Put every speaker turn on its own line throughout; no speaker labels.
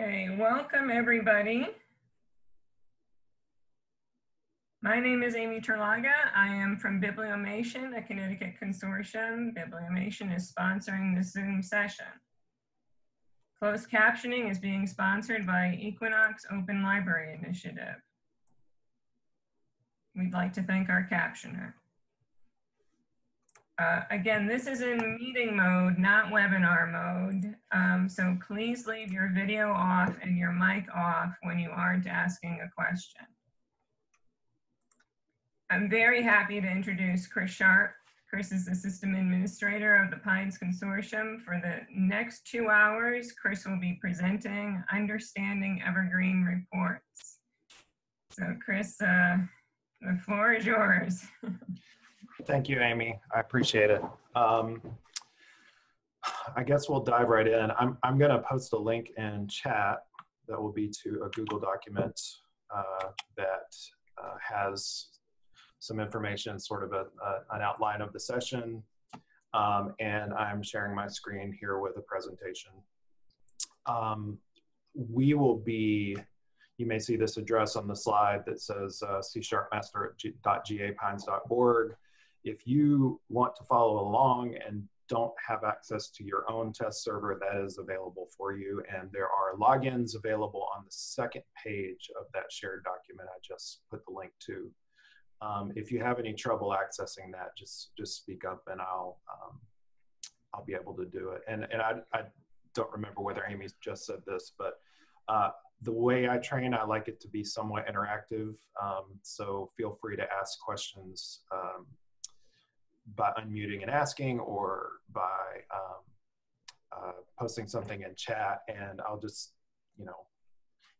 Okay, welcome everybody. My name is Amy Terlaga. I am from Bibliomation, a Connecticut consortium. Bibliomation is sponsoring the Zoom session. Closed captioning is being sponsored by Equinox Open Library Initiative. We'd like to thank our captioner. Uh, again, this is in meeting mode, not webinar mode. Um, so please leave your video off and your mic off when you aren't asking a question. I'm very happy to introduce Chris Sharp. Chris is the system administrator of the Pines Consortium. For the next two hours, Chris will be presenting Understanding Evergreen Reports. So Chris, uh, the floor is yours.
Thank you, Amy. I appreciate it. Um, I guess we'll dive right in. I'm, I'm going to post a link in chat that will be to a Google document uh, that uh, has some information, sort of a, a, an outline of the session. Um, and I'm sharing my screen here with a presentation. Um, we will be, you may see this address on the slide that says uh, c-sharpmaster.gapines.org if you want to follow along and don't have access to your own test server, that is available for you. And there are logins available on the second page of that shared document I just put the link to. Um, if you have any trouble accessing that, just just speak up and I'll um, I'll be able to do it. And and I, I don't remember whether Amy just said this, but uh, the way I train, I like it to be somewhat interactive. Um, so feel free to ask questions um, by unmuting and asking or by um, uh, posting something in chat and I'll just, you know,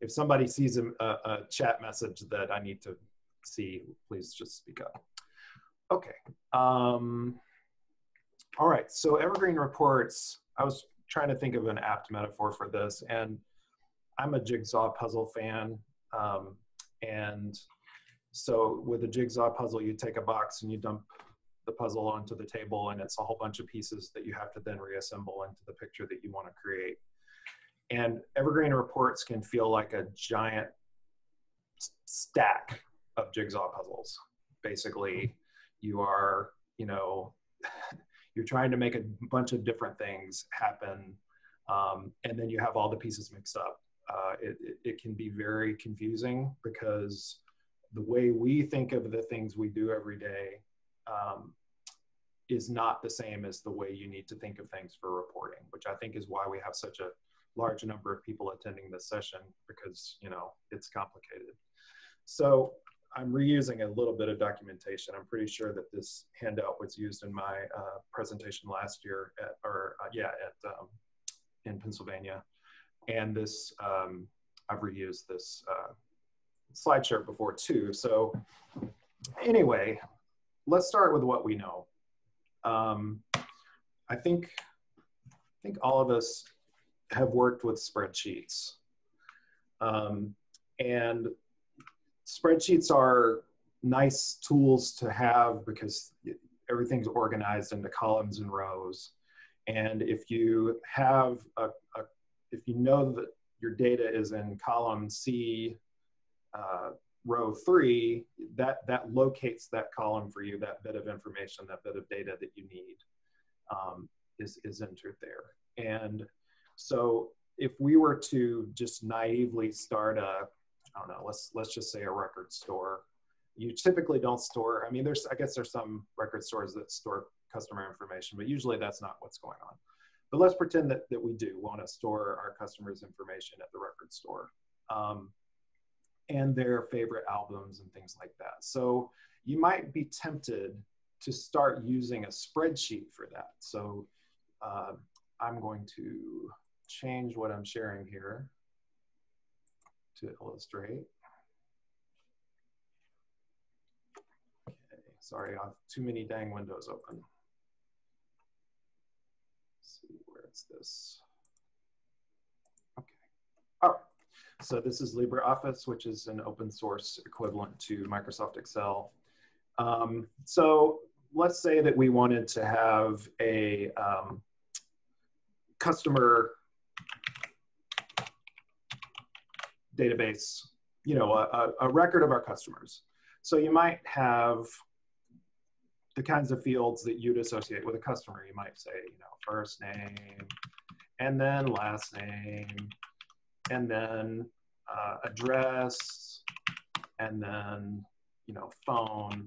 if somebody sees a, a, chat message that I need to see, please just speak up. Okay. Um, all right, so Evergreen Reports, I was trying to think of an apt metaphor for this and I'm a jigsaw puzzle fan. Um, and so with a jigsaw puzzle, you take a box and you dump the puzzle onto the table and it's a whole bunch of pieces that you have to then reassemble into the picture that you want to create. And evergreen reports can feel like a giant stack of jigsaw puzzles. Basically, you are, you know, you're trying to make a bunch of different things happen, um, and then you have all the pieces mixed up. Uh, it, it, it can be very confusing because the way we think of the things we do every day um, is not the same as the way you need to think of things for reporting, which I think is why we have such a large number of people attending this session because, you know, it's complicated. So I'm reusing a little bit of documentation. I'm pretty sure that this handout was used in my uh, presentation last year at, or uh, yeah, at, um, in Pennsylvania. And this, um, I've reused this uh, slideshow before too. So anyway, let's start with what we know. Um, I think I think all of us have worked with spreadsheets, um, and spreadsheets are nice tools to have because everything's organized into columns and rows. And if you have a, a if you know that your data is in column C, uh, row three, that, that locates that column for you, that bit of information, that bit of data that you need um, is, is entered there. And so if we were to just naively start a, I don't know, let's, let's just say a record store, you typically don't store, I mean, there's, I guess there's some record stores that store customer information, but usually that's not what's going on. But let's pretend that, that we do want to store our customers' information at the record store. Um, and their favorite albums and things like that. So you might be tempted to start using a spreadsheet for that. So uh, I'm going to change what I'm sharing here to illustrate. Okay, sorry, I have too many dang windows open. Let's see, where is this? Okay, all right. So this is LibreOffice, which is an open source equivalent to Microsoft Excel. Um, so let's say that we wanted to have a um, customer database, you know, a, a record of our customers. So you might have the kinds of fields that you'd associate with a customer. You might say, you know, first name, and then last name, and then uh, address, and then, you know, phone.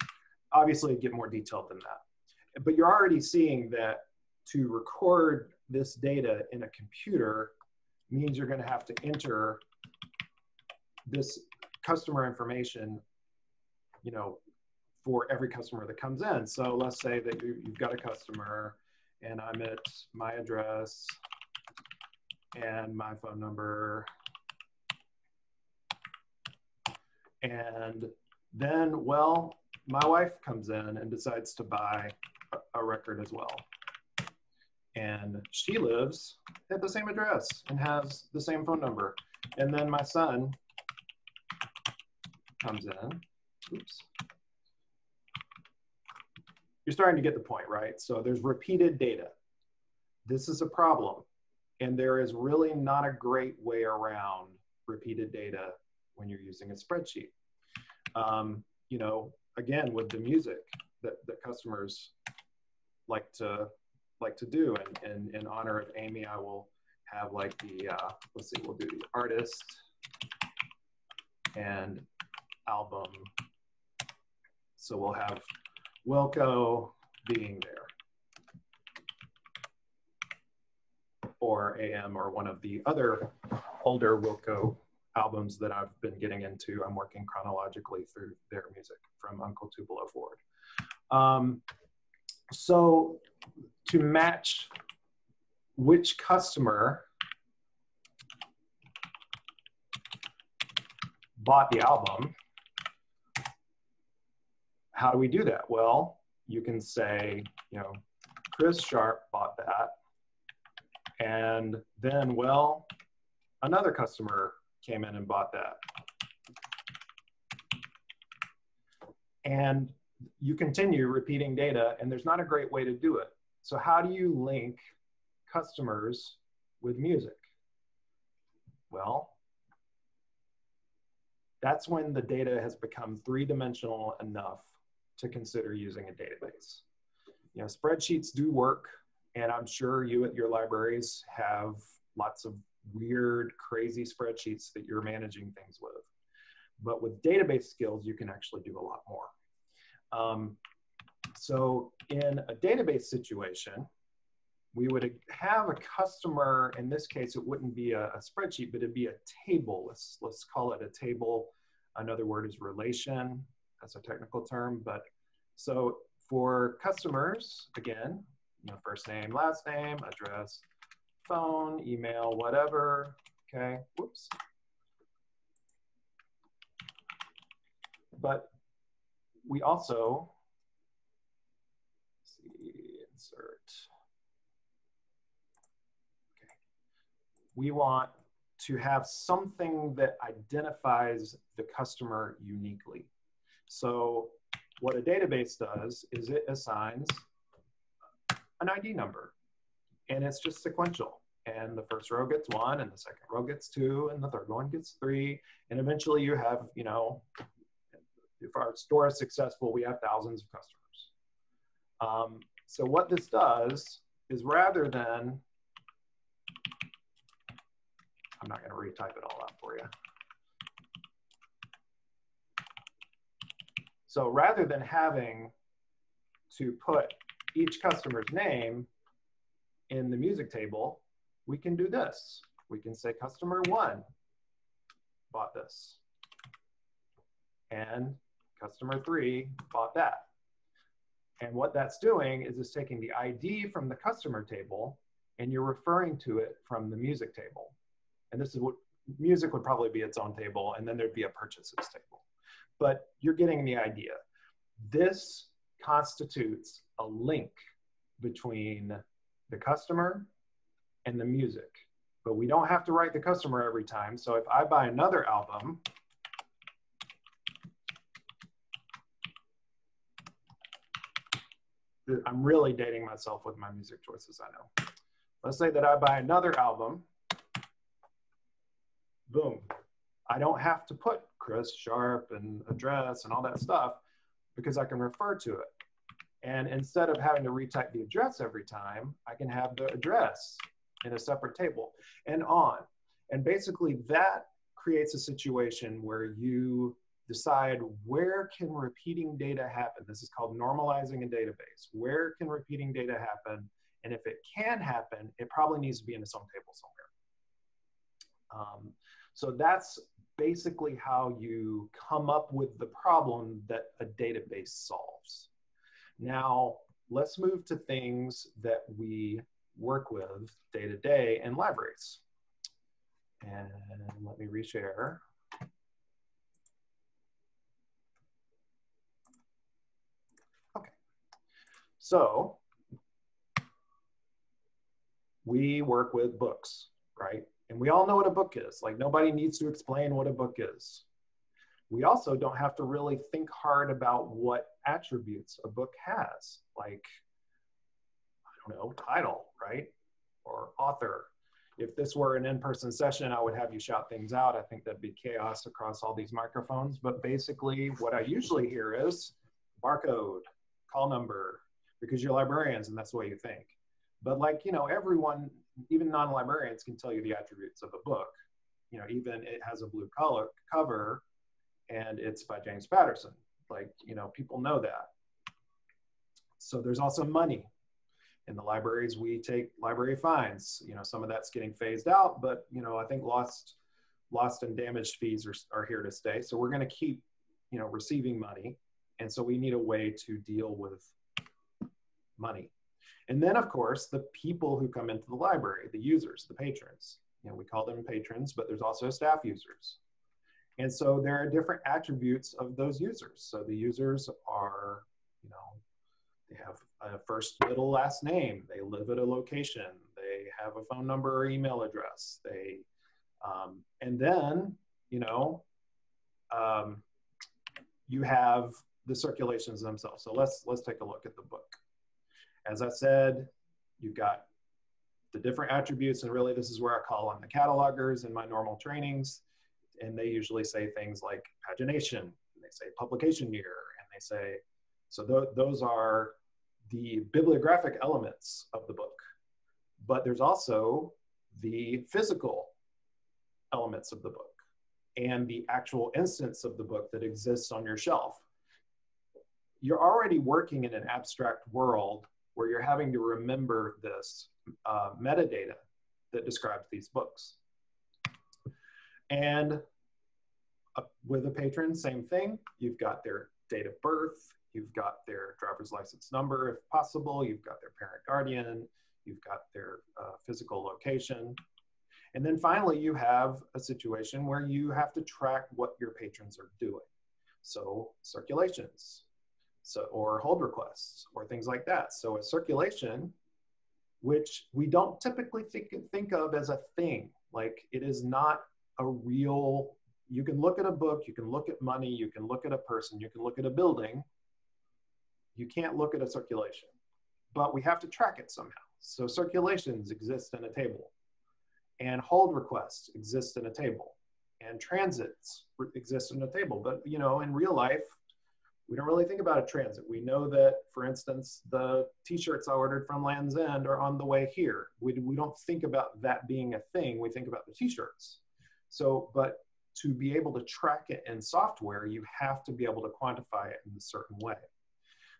Obviously, get more detailed than that. But you're already seeing that to record this data in a computer means you're going to have to enter this customer information, you know, for every customer that comes in. So let's say that you, have got a customer and I'm at my address and my phone number. And then, well, my wife comes in and decides to buy a, record as well. And she lives at the same address and has the same phone number. And then my son comes in. Oops. You're starting to get the point, right? So there's repeated data. This is a problem. And there is really not a great way around repeated data when you're using a spreadsheet. Um, you know, again, with the music that, that customers like to like to do. And, and in honor of Amy, I will have like the, uh, let's see, we'll do the artist and album. So we'll have Wilco being there. Or AM or one of the other older Wilco albums that I've been getting into. I'm working chronologically through their music from Uncle Tupelo forward. Um, so to match which customer bought the album, how do we do that? Well, you can say, you know, Chris Sharp bought that. And then, well, another customer came in and bought that. And you continue repeating data, and there's not a great way to do it. So, how do you link customers with music? Well, that's when the data has become three dimensional enough to consider using a database. You know, spreadsheets do work, and I'm sure you at your libraries have lots of weird, crazy spreadsheets that you're managing things with. But with database skills, you can actually do a lot more. Um, so in a database situation, we would have a customer, in this case, it wouldn't be a, a, spreadsheet, but it'd be a table. Let's, let's call it a table. Another word is relation. That's a technical term, but so for customers, again, you know, first name, last name, address, phone, email, whatever, okay, whoops. But we also, see, insert. Okay. We want to have something that identifies the customer uniquely. So what a database does is it assigns an ID number and it's just sequential. And the first row gets one and the second row gets two and the third one gets three. And eventually you have, you know, if our store is successful, we have thousands of customers. Um, so what this does is rather than, I'm not gonna retype it all out for you. So rather than having to put each customer's name in the music table, we can do this. We can say customer one bought this. And customer three bought that. And what that's doing is it's taking the ID from the customer table and you're referring to it from the music table. And this is what music would probably be its own table, and then there'd be a purchases table. But you're getting the idea. This constitutes a link between the customer and the music. But we don't have to write the customer every time. So if I buy another album, I'm really dating myself with my music choices, I know. Let's say that I buy another album. Boom. I don't have to put Chris Sharp and address and all that stuff because I can refer to it. And instead of having to retype the address every time, I can have the address in a separate table and on. And basically that creates a situation where you decide where can repeating data happen. This is called normalizing a database. Where can repeating data happen? And if it can happen, it probably needs to be in its own table somewhere. Um, so that's basically how you come up with the problem that a database solves. Now, let's move to things that we work with day to day in libraries. And let me reshare. Okay. So we work with books, right? And we all know what a book is. Like nobody needs to explain what a book is. We also don't have to really think hard about what attributes a book has, like, I don't know, title, right? Or author. If this were an in-person session, I would have you shout things out. I think that'd be chaos across all these microphones. But basically what I usually hear is barcode, call number, because you're librarians and that's the way you think. But like, you know, everyone, even non-librarians can tell you the attributes of a book. You know, even it has a blue color cover and it's by James Patterson. Like, you know, people know that. So there's also money. In the libraries, we take library fines. You know, some of that's getting phased out, but you know, I think lost, lost and damaged fees are, are here to stay. So we're going to keep, you know, receiving money, and so we need a way to deal with money. And then, of course, the people who come into the library, the users, the patrons. You know, we call them patrons, but there's also staff users. And so there are different attributes of those users. So the users are, you know, they have a first, middle, last name. They live at a location. They have a phone number or email address. They, um, and then, you know, um, you have the circulations themselves. So let's let's take a look at the book. As I said, you've got the different attributes, and really this is where I call on the catalogers in my normal trainings and they usually say things like pagination, they say publication year, and they say, so th those are the bibliographic elements of the book. But there's also the physical elements of the book and the actual instance of the book that exists on your shelf. You're already working in an abstract world where you're having to remember this uh, metadata that describes these books. And uh, with a patron, same thing. You've got their date of birth, you've got their driver's license number if possible, you've got their parent guardian, you've got their uh, physical location. And then finally, you have a situation where you have to track what your patrons are doing. So circulations, so or hold requests or things like that. So a circulation, which we don't typically think, think of as a thing, like it is not a real, you can look at a book, you can look at money, you can look at a person, you can look at a building. You can't look at a circulation, but we have to track it somehow. So circulations exist in a table and hold requests exist in a table and transits exist in a table. But you know, in real life, we don't really think about a transit. We know that, for instance, the t-shirts I ordered from Lands' End are on the way here. We, we don't think about that being a thing. We think about the t-shirts. So, but to be able to track it in software, you have to be able to quantify it in a certain way.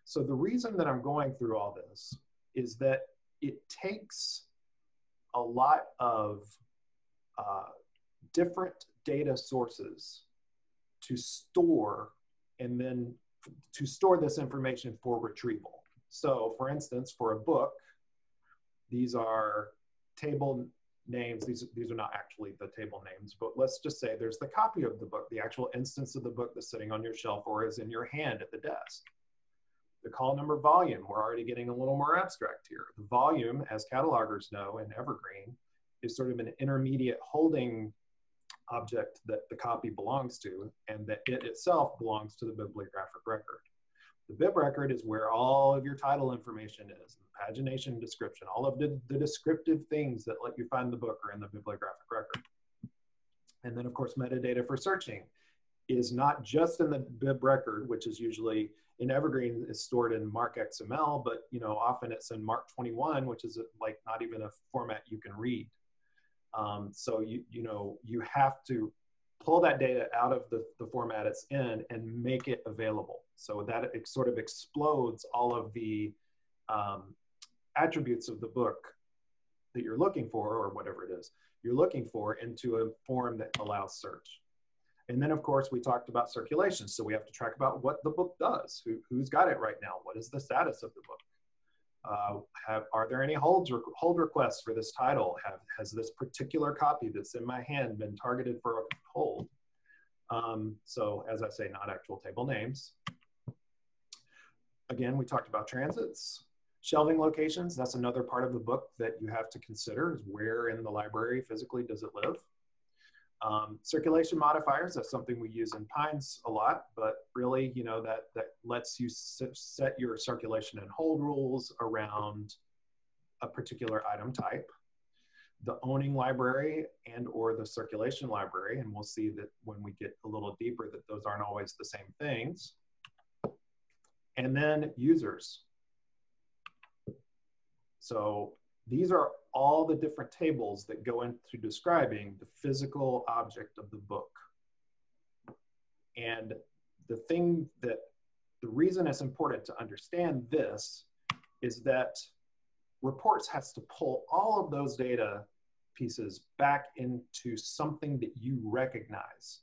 So the reason that I'm going through all this is that it takes a lot of uh, different data sources to store and then to store this information for retrieval. So for instance, for a book, these are table names. These, these are not actually the table names, but let's just say there's the copy of the book, the actual instance of the book that's sitting on your shelf or is in your hand at the desk. The call number volume, we're already getting a little more abstract here. The volume, as catalogers know in Evergreen, is sort of an intermediate holding object that the copy belongs to and that it itself belongs to the bibliographic record. The bib record is where all of your title information is, pagination description, all of the, the descriptive things that let you find the book are in the bibliographic record. And then of course, metadata for searching is not just in the bib record, which is usually in Evergreen is stored in MARC XML, but you know often it's in MARC 21, which is like not even a format you can read. Um, so you you know you have to pull that data out of the, the format it's in and make it available. So that it sort of explodes all of the um, attributes of the book that you're looking for, or whatever it is you're looking for, into a form that allows search. And then, of course, we talked about circulation. So we have to track about what the book does. Who, who's got it right now? What is the status of the book? Uh, have, are there any holds hold requests for this title? Have, has this particular copy that's in my hand been targeted for a hold? Um, so as I say, not actual table names. Again, we talked about transits. Shelving locations, that's another part of the book that you have to consider is where in the library physically does it live? Um, circulation modifiers, that's something we use in Pines a lot, but really, you know, that, that lets you set your circulation and hold rules around a particular item type. The owning library and or the circulation library, and we'll see that when we get a little deeper that those aren't always the same things. And then users. So these are all the different tables that go into describing the physical object of the book. And the thing that, the reason it's important to understand this is that reports has to pull all of those data pieces back into something that you recognize.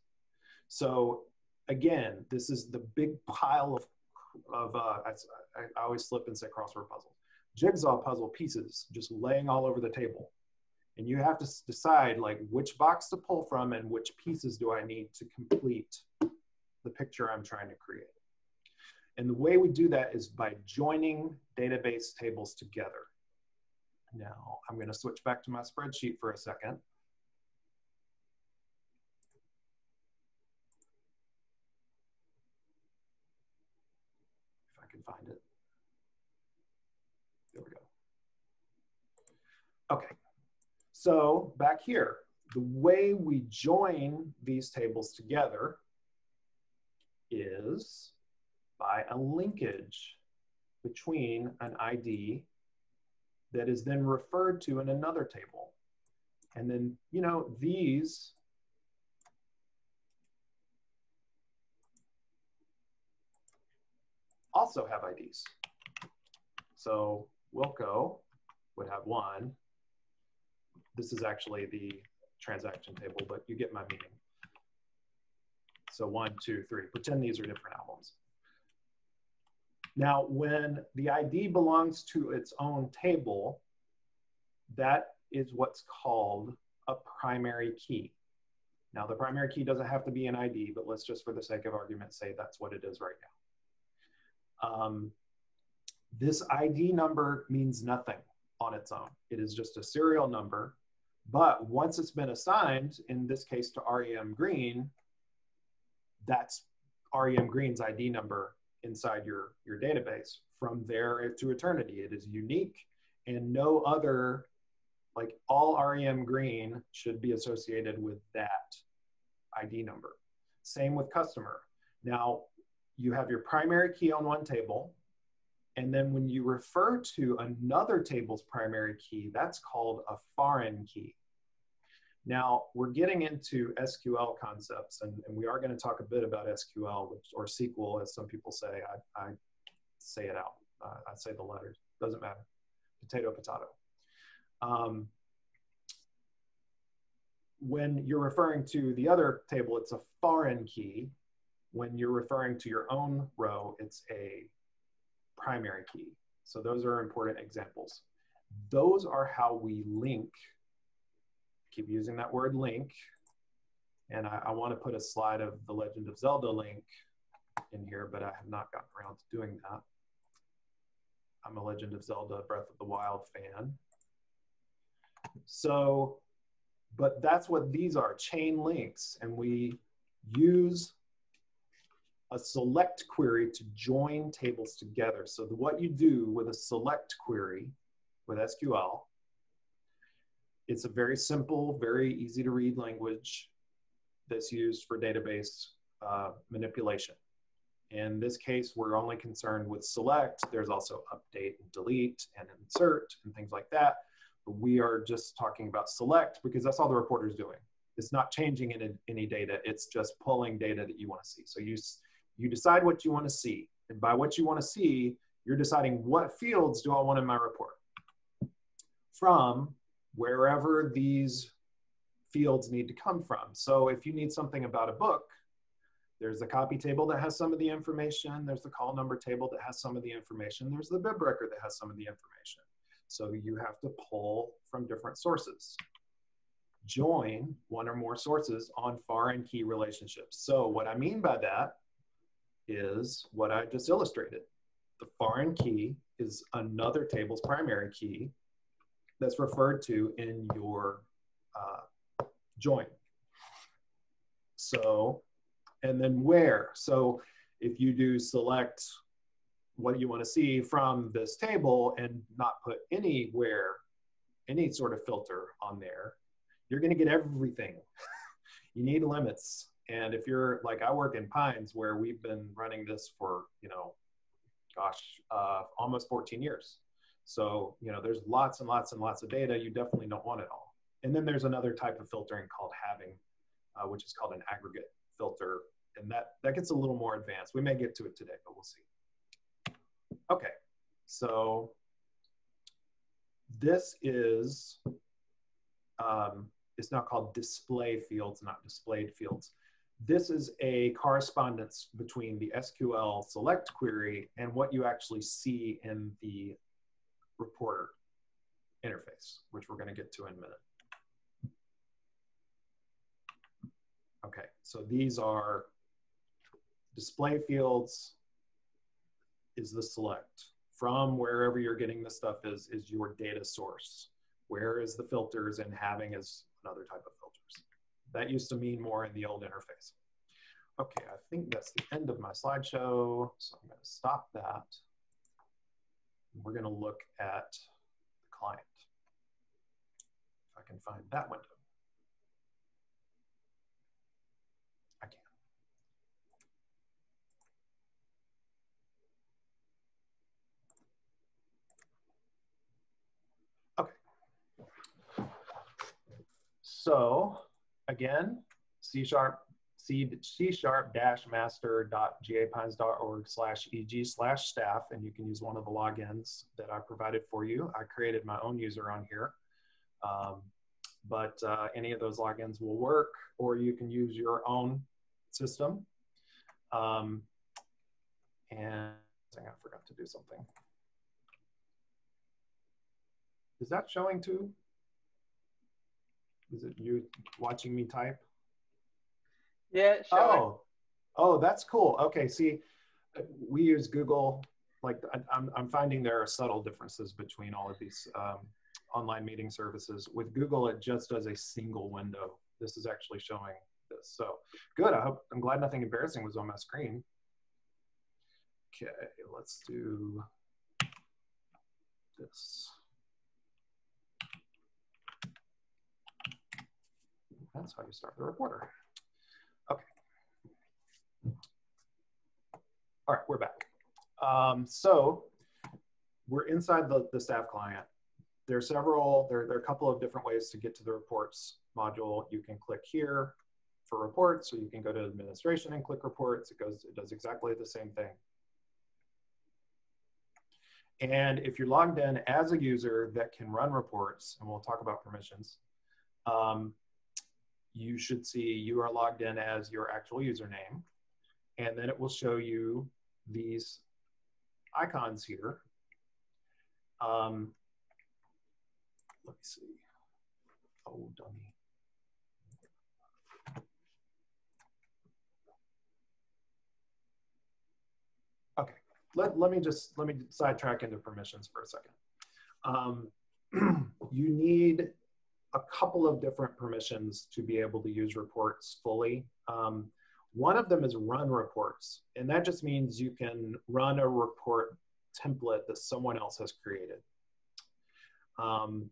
So again, this is the big pile of, of uh, I, I always slip and say crossword puzzles jigsaw puzzle pieces just laying all over the table. And you have to decide like which box to pull from and which pieces do I need to complete the picture I'm trying to create. And the way we do that is by joining database tables together. Now I'm gonna switch back to my spreadsheet for a second. If I can find it. Okay, so back here, the way we join these tables together is by a linkage between an ID that is then referred to in another table. And then, you know, these also have IDs. So Wilco would have one, this is actually the transaction table, but you get my meaning. So one, two, three. Pretend these are different albums. Now, when the ID belongs to its own table, that is what's called a primary key. Now, the primary key doesn't have to be an ID, but let's just for the sake of argument say that's what it is right now. Um, this ID number means nothing on its own. It is just a serial number but once it's been assigned, in this case to REM Green, that's REM Green's ID number inside your, your database. From there to eternity, it is unique and no other, like all REM Green should be associated with that ID number. Same with customer. Now, you have your primary key on one table, and then when you refer to another table's primary key, that's called a foreign key. Now we're getting into SQL concepts and, and we are going to talk a bit about SQL which, or SQL as some people say. I, I say it out. Uh, I say the letters. Doesn't matter. Potato, potato. Um, when you're referring to the other table, it's a foreign key. When you're referring to your own row, it's a primary key. So those are important examples. Those are how we link, keep using that word link. And I, I want to put a slide of the Legend of Zelda link in here, but I have not gotten around to doing that. I'm a Legend of Zelda Breath of the Wild fan. So, but that's what these are, chain links. And we use a select query to join tables together. So the, what you do with a select query with SQL, it's a very simple, very easy to read language. that's used for database uh, manipulation. In this case, we're only concerned with select. There's also update and delete and insert and things like that. But we are just talking about select because that's all the reporter's doing. It's not changing any, any data. It's just pulling data that you want to see. So you, you decide what you want to see. And by what you want to see, you're deciding what fields do I want in my report from wherever these fields need to come from. So if you need something about a book, there's a copy table that has some of the information. There's the call number table that has some of the information. There's the bib record that has some of the information. So you have to pull from different sources. Join one or more sources on foreign key relationships. So what I mean by that is what I just illustrated. The foreign key is another table's primary key that's referred to in your uh, join. So, and then where. So if you do select what you want to see from this table and not put anywhere, any sort of filter on there, you're going to get everything. you need limits. And if you're like, I work in Pines where we've been running this for, you know, gosh, uh, almost 14 years. So, you know, there's lots and lots and lots of data. You definitely don't want it all. And then there's another type of filtering called having, uh, which is called an aggregate filter. And that, that gets a little more advanced. We may get to it today, but we'll see. Okay, so this is, um, it's now called display fields, not displayed fields. This is a correspondence between the SQL select query and what you actually see in the reporter interface, which we're going to get to in a minute. Okay, so these are display fields is the select. From wherever you're getting the stuff is, is your data source. Where is the filters and having is another type of filters. That used to mean more in the old interface. Okay, I think that's the end of my slideshow, so I'm gonna stop that. We're going to look at the client. If I can find that window. I can. Okay. So again, C sharp C sharp dash master dot slash eg slash staff, and you can use one of the logins that I provided for you. I created my own user on here, um, but uh, any of those logins will work, or you can use your own system. Um, and I forgot to do something. Is that showing too? Is it you watching me type?
Yeah.
Oh, oh, that's cool. Okay, see, we use Google. Like, I'm I'm finding there are subtle differences between all of these um, online meeting services. With Google, it just does a single window. This is actually showing this. So good. I hope I'm glad nothing embarrassing was on my screen. Okay, let's do this. That's how you start the reporter. All right, we're back. Um, so we're inside the, the staff client. There are several, there, there are a couple of different ways to get to the reports module. You can click here for reports, or you can go to administration and click reports. It goes, it does exactly the same thing. And if you're logged in as a user that can run reports, and we'll talk about permissions, um, you should see you are logged in as your actual username. And then it will show you these icons here. Um, let me see. Oh, dummy. Okay, let, let me just, let me sidetrack into permissions for a second. Um, you need a couple of different permissions to be able to use reports fully. Um, one of them is run reports, and that just means you can run a report template that someone else has created. Um,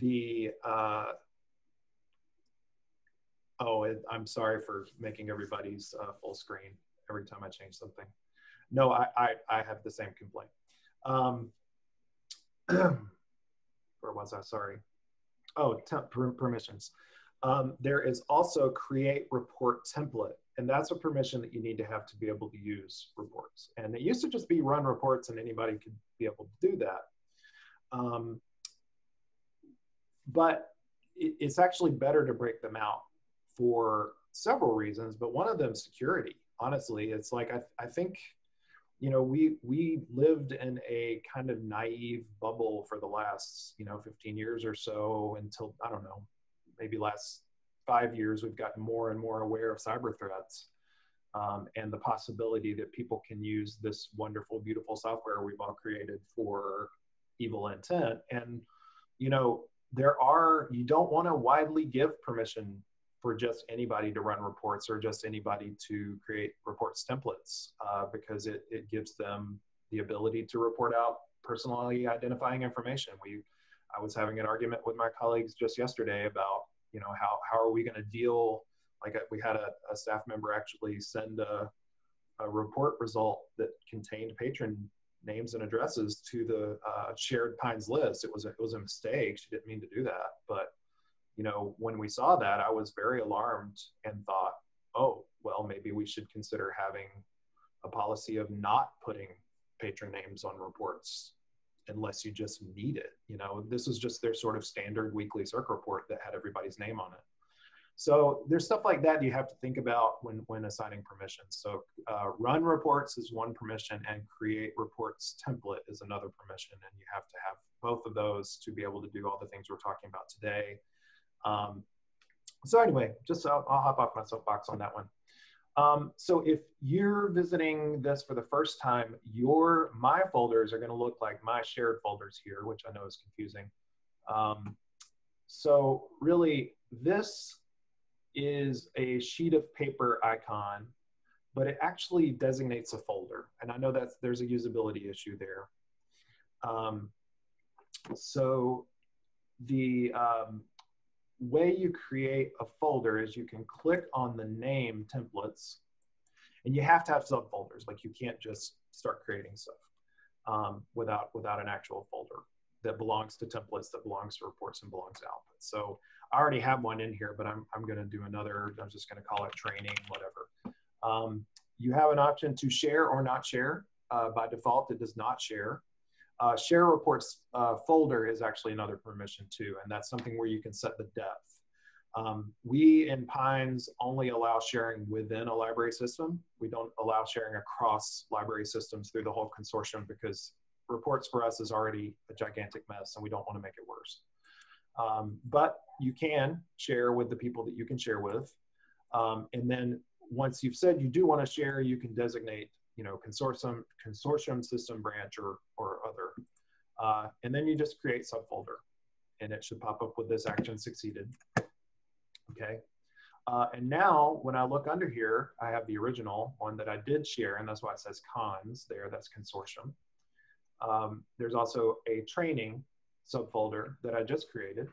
the uh, Oh, it, I'm sorry for making everybody's uh, full screen every time I change something. No, I, I, I have the same complaint. Um, where was I? Sorry. Oh, temp permissions. Um, there is also create report template, and that's a permission that you need to have to be able to use reports. And it used to just be run reports and anybody could be able to do that. Um, but it, it's actually better to break them out for several reasons, but one of them security. Honestly, it's like I, I think you know we we lived in a kind of naive bubble for the last you know 15 years or so until i don't know maybe last five years we've gotten more and more aware of cyber threats um, and the possibility that people can use this wonderful beautiful software we've all created for evil intent and you know there are you don't want to widely give permission for just anybody to run reports or just anybody to create reports templates uh, because it, it gives them the ability to report out personally identifying information. We, I was having an argument with my colleagues just yesterday about, you know, how, how are we going to deal, like uh, we had a, a staff member actually send a, a report result that contained patron names and addresses to the uh, shared Pines list. It was a, it was a mistake. She didn't mean to do that, but you know, when we saw that, I was very alarmed and thought, oh, well, maybe we should consider having a policy of not putting patron names on reports unless you just need it. You know, this is just their sort of standard weekly circ report that had everybody's name on it. So there's stuff like that you have to think about when, when assigning permissions. So uh, run reports is one permission and create reports template is another permission. And you have to have both of those to be able to do all the things we're talking about today. Um, so anyway, just I'll, I'll, hop off my soapbox on that one. Um, so if you're visiting this for the first time, your my folders are going to look like my shared folders here, which I know is confusing. Um, so really, this is a sheet of paper icon, but it actually designates a folder. And I know that there's a usability issue there. Um, so the um, way you create a folder is you can click on the name templates and you have to have subfolders. Like you can't just start creating stuff um, without, without an actual folder that belongs to templates, that belongs to reports and belongs to outputs. So I already have one in here, but I'm, I'm gonna do another, I'm just gonna call it training, whatever. Um, you have an option to share or not share. Uh, by default, it does not share. Uh, share reports uh, folder is actually another permission too, and that's something where you can set the depth. Um, we in Pines only allow sharing within a library system. We don't allow sharing across library systems through the whole consortium because reports for us is already a gigantic mess and we don't want to make it worse. Um, but you can share with the people that you can share with. Um, and then once you've said you do want to share, you can designate you know, consortium, consortium system branch or, or other. Uh, and then you just create subfolder and it should pop up with this action succeeded. Okay. Uh, and now when I look under here, I have the original one that I did share, and that's why it says cons there, that's consortium. Um, there's also a training subfolder that I just created.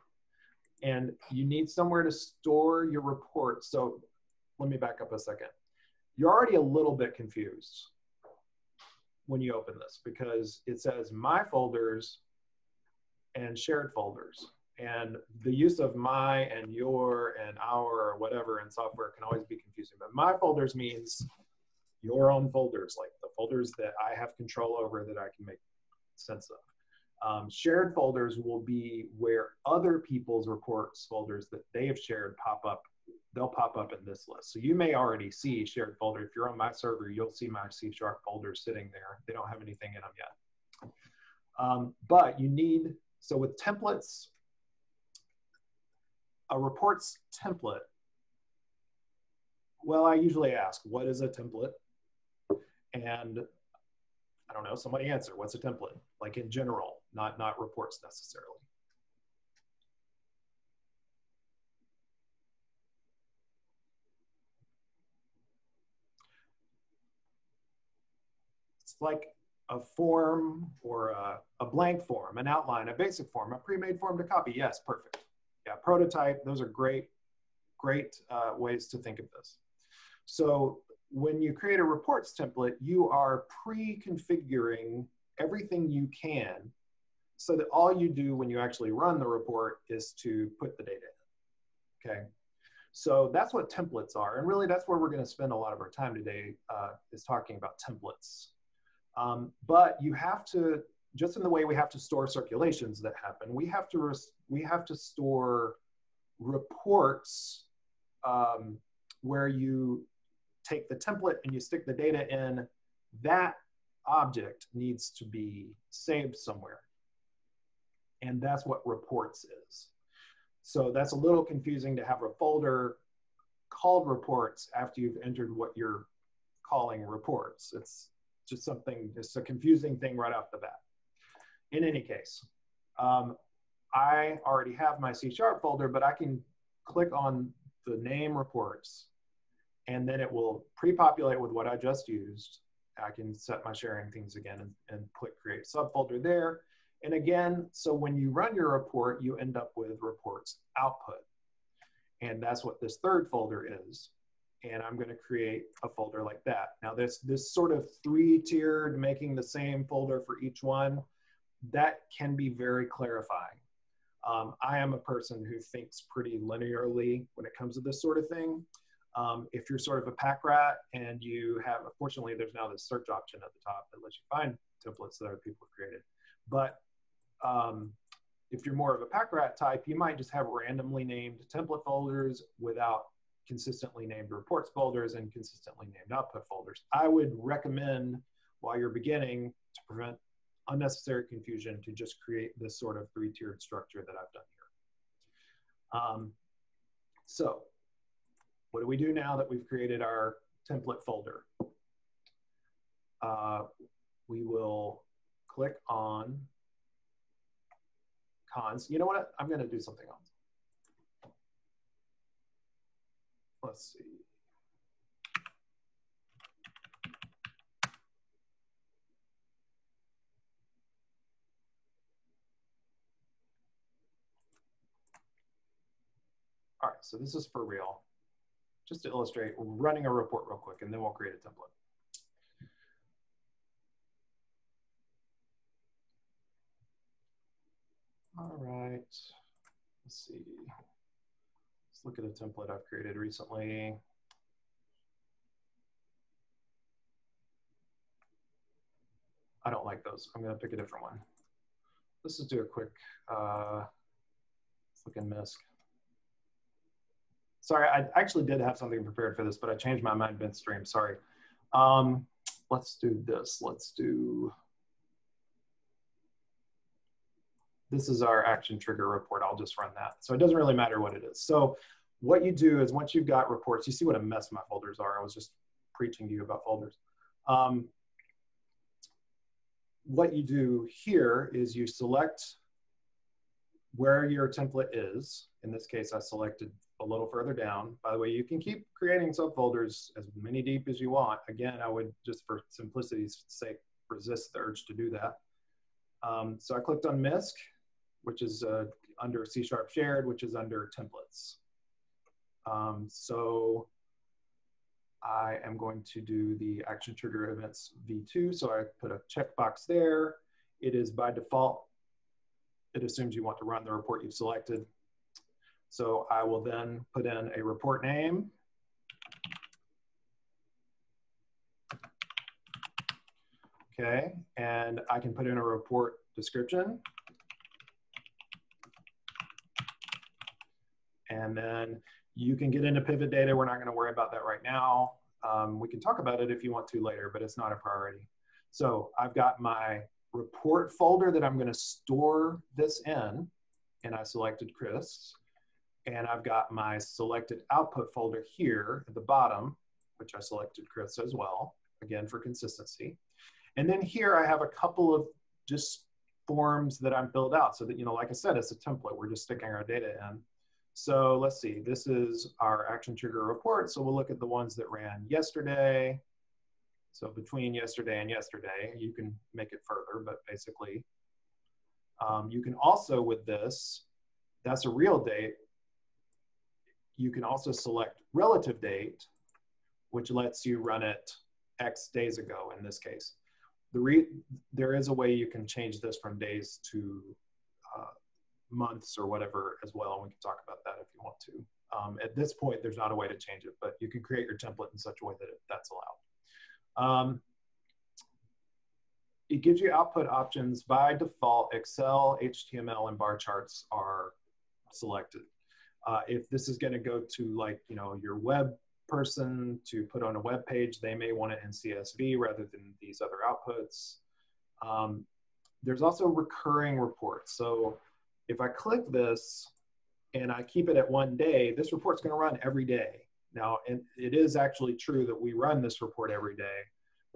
And you need somewhere to store your report. So let me back up a second. You're already a little bit confused when you open this because it says my folders and shared folders. And the use of my and your and our or whatever in software can always be confusing. But my folders means your own folders, like the folders that I have control over that I can make sense of. Um, shared folders will be where other people's reports folders that they have shared pop up they'll pop up in this list. So you may already see shared folder. If you're on my server, you'll see my C sharp folder sitting there. They don't have anything in them yet. Um, but you need, so with templates, a reports template, well, I usually ask, what is a template? And I don't know, somebody answer, what's a template? Like in general, not, not reports necessarily. Like a form or a, a, blank form, an outline, a basic form, a pre-made form to copy. Yes, perfect. Yeah, prototype, those are great. great uh, ways to think of this. So when you create a reports template, you are pre-configuring everything you can so that all you do when you actually run the report is to put the data in, okay? So that's what templates are. And really that's where we're gonna spend a lot of our time today uh, is talking about templates. Um, but you have to, just in the way we have to store circulations that happen, we have to, we have to store reports um, where you take the template and you stick the data in, that object needs to be saved somewhere. And that's what reports is. So that's a little confusing to have a folder called reports after you've entered what you're calling reports. It's just something, it's a confusing thing right off the bat. In any case, um, I already have my C sharp folder, but I can click on the name reports and then it will pre-populate with what I just used. I can set my sharing things again and, and click create subfolder there. And again, so when you run your report, you end up with reports output. And that's what this third folder is. And I'm going to create a folder like that. Now this, this sort of three tiered, making the same folder for each one, that can be very clarifying. Um, I am a person who thinks pretty linearly when it comes to this sort of thing. Um, if you're sort of a pack rat and you have, fortunately, there's now this search option at the top that lets you find templates that other people have created. But um, if you're more of a pack rat type, you might just have randomly named template folders without consistently named reports folders and consistently named output folders. I would recommend while you're beginning to prevent unnecessary confusion to just create this sort of three-tiered structure that I've done here. Um, so what do we do now that we've created our template folder? Uh, we will click on cons. You know what? I'm going to do something else. Let's see. All right, so this is for real just to illustrate we're running a report real quick, and then we'll create a template. All right, let's see. Look at a template I've created recently. I don't like those. I'm gonna pick a different one. Let's just do a quick, uh, look in MISC. Sorry, I actually did have something prepared for this, but I changed my mind midstream. Sorry. Um, let's do this. Let's do. This is our action trigger report. I'll just run that. So it doesn't really matter what it is. So what you do is once you've got reports, you see what a mess my folders are. I was just preaching to you about folders. Um, what you do here is you select where your template is. In this case, I selected a little further down. By the way, you can keep creating subfolders as many deep as you want. Again, I would just for simplicity's sake resist the urge to do that. Um, so I clicked on MISC, which is uh, under C Sharp Shared, which is under templates. Um, so I am going to do the action trigger events v2. So I put a checkbox there. It is by default, it assumes you want to run the report you've selected. So I will then put in a report name. Okay, and I can put in a report description. And then you can get into pivot data. We're not gonna worry about that right now. Um, we can talk about it if you want to later, but it's not a priority. So I've got my report folder that I'm gonna store this in, and I selected Chris and I've got my selected output folder here at the bottom, which I selected Chris as well, again for consistency. And then here I have a couple of just forms that I'm filled out so that, you know, like I said, it's a template. We're just sticking our data in. So let's see, this is our action trigger report. So we'll look at the ones that ran yesterday. So between yesterday and yesterday, you can make it further, but basically, um, you can also with this, that's a real date, you can also select relative date, which lets you run it X days ago in this case. The re there is a way you can change this from days to uh, months or whatever as well, and we can talk about that if you want to. Um, at this point, there's not a way to change it, but you can create your template in such a way that it, that's allowed. Um, it gives you output options by default. Excel, HTML, and bar charts are selected. Uh, if this is going to go to like you know your web person to put on a web page, they may want it in CSV rather than these other outputs. Um, there's also recurring reports. So if I click this and I keep it at one day, this report's going to run every day. Now, and it is actually true that we run this report every day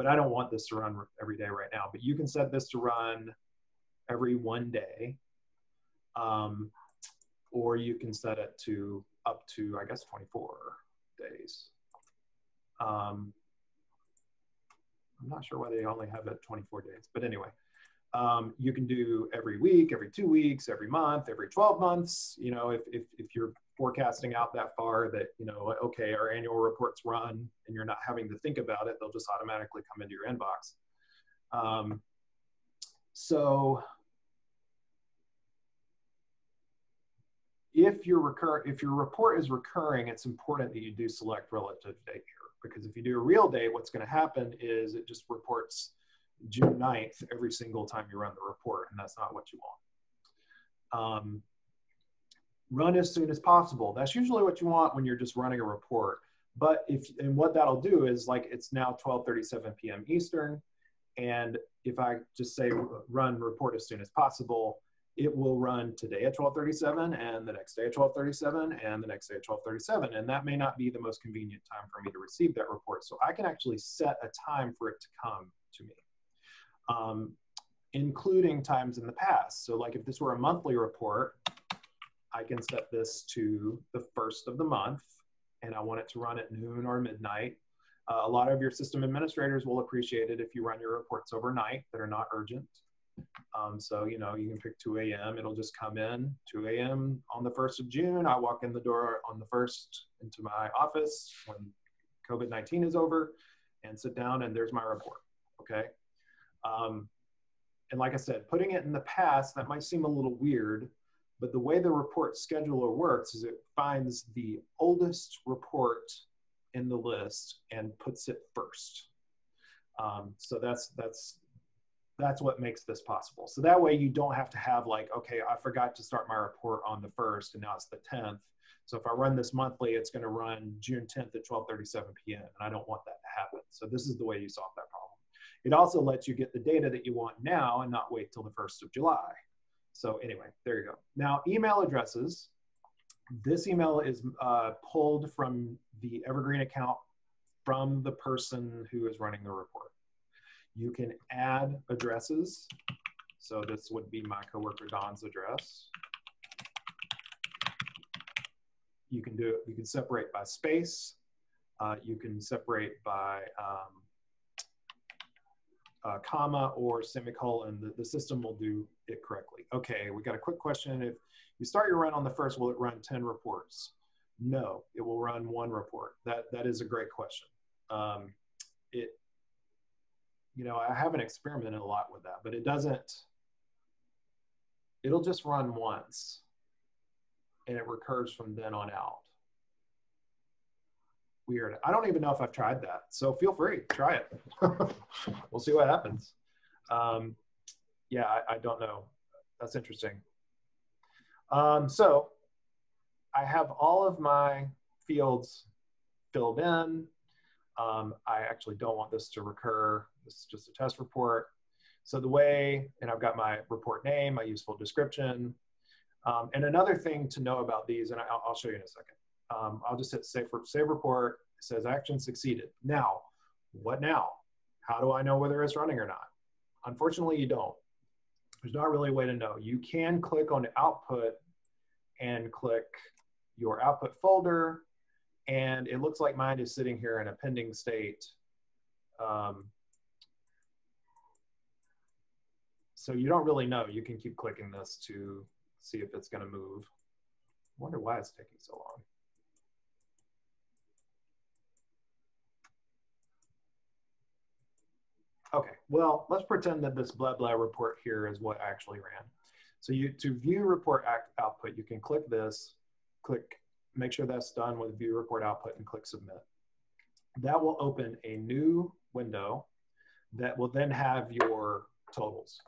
but I don't want this to run every day right now. But you can set this to run every one day, um, or you can set it to up to, I guess, 24 days. Um, I'm not sure why they only have it 24 days, but anyway, um, you can do every week, every two weeks, every month, every 12 months. You know, if, if, if you're forecasting out that far that, you know, okay, our annual reports run and you're not having to think about it, they'll just automatically come into your inbox. Um, so if your recur if your report is recurring, it's important that you do select relative date here because if you do a real date, what's going to happen is it just reports June 9th every single time you run the report, and that's not what you want. Um, run as soon as possible. That's usually what you want when you're just running a report. But if and what that'll do is like it's now 12:37 p.m. Eastern, and if I just say run report as soon as possible, it will run today at 12:37 and the next day at 12:37 and the next day at 12:37, and that may not be the most convenient time for me to receive that report. So I can actually set a time for it to come to me um, including times in the past. So like if this were a monthly report, I can set this to the first of the month and I want it to run at noon or midnight. Uh, a lot of your system administrators will appreciate it if you run your reports overnight that are not urgent. Um, so, you know, you can pick 2 a.m. It'll just come in 2 a.m. on the 1st of June. I walk in the door on the 1st into my office when COVID 19 is over and sit down, and there's my report. Okay. Um, and like I said, putting it in the past, that might seem a little weird, but the way the report scheduler works is it finds the oldest report in the list and puts it first. Um, so that's that's that's what makes this possible. So that way you don't have to have like, okay, I forgot to start my report on the first and now it's the 10th. So if I run this monthly, it's going to run June 10th at 12:37 p.m. and I don't want that to happen. So this is the way you solve that problem. It also lets you get the data that you want now and not wait till the 1st of July. So anyway, there you go. Now, email addresses. This email is uh, pulled from the Evergreen account from the person who is running the report. You can add addresses. So this would be my coworker Don's address. You can do it, you can separate by space. Uh, you can separate by um, uh, comma or semicolon, the, the system will do it correctly. Okay, we got a quick question. If you start your run on the first, will it run 10 reports? No, it will run one report. That, that is a great question. Um, it, you know, I haven't experimented a lot with that, but it doesn't, it'll just run once and it recurs from then on out weird. I don't even know if I've tried that. So feel free, try it. we'll see what happens. Um, yeah, I, I, don't know. That's interesting. Um, so I have all of my fields filled in. Um, I actually don't want this to recur. This is just a test report. So the way, and I've got my report name, my useful description. Um, and another thing to know about these, and I'll, I'll show you in a second um, I'll just hit save, save report. It says action succeeded. Now, what now? How do I know whether it's running or not? Unfortunately, you don't. There's not really a way to know. You can click on output and click your output folder, and it looks like mine is sitting here in a pending state. Um, so you don't really know. You can keep clicking this to see if it's going to move. I wonder why it's taking so long. Okay, well, let's pretend that this blah blah report here is what actually ran. So you to view report output, you can click this, click, make sure that's done with view report output and click submit. That will open a new window that will then have your totals.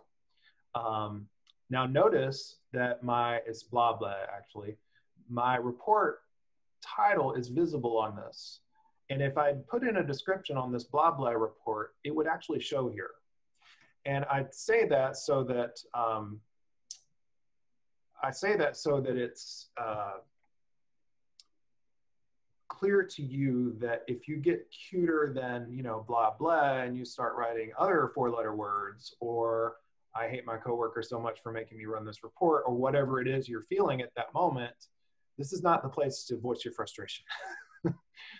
Um, now notice that my, it's blah blah actually, my report title is visible on this. And if I put in a description on this blah blah report, it would actually show here. And I'd say that so that, um, I say that so that it's uh, clear to you that if you get cuter than, you know, blah blah, and you start writing other four letter words, or I hate my coworker so much for making me run this report, or whatever it is you're feeling at that moment, this is not the place to voice your frustration.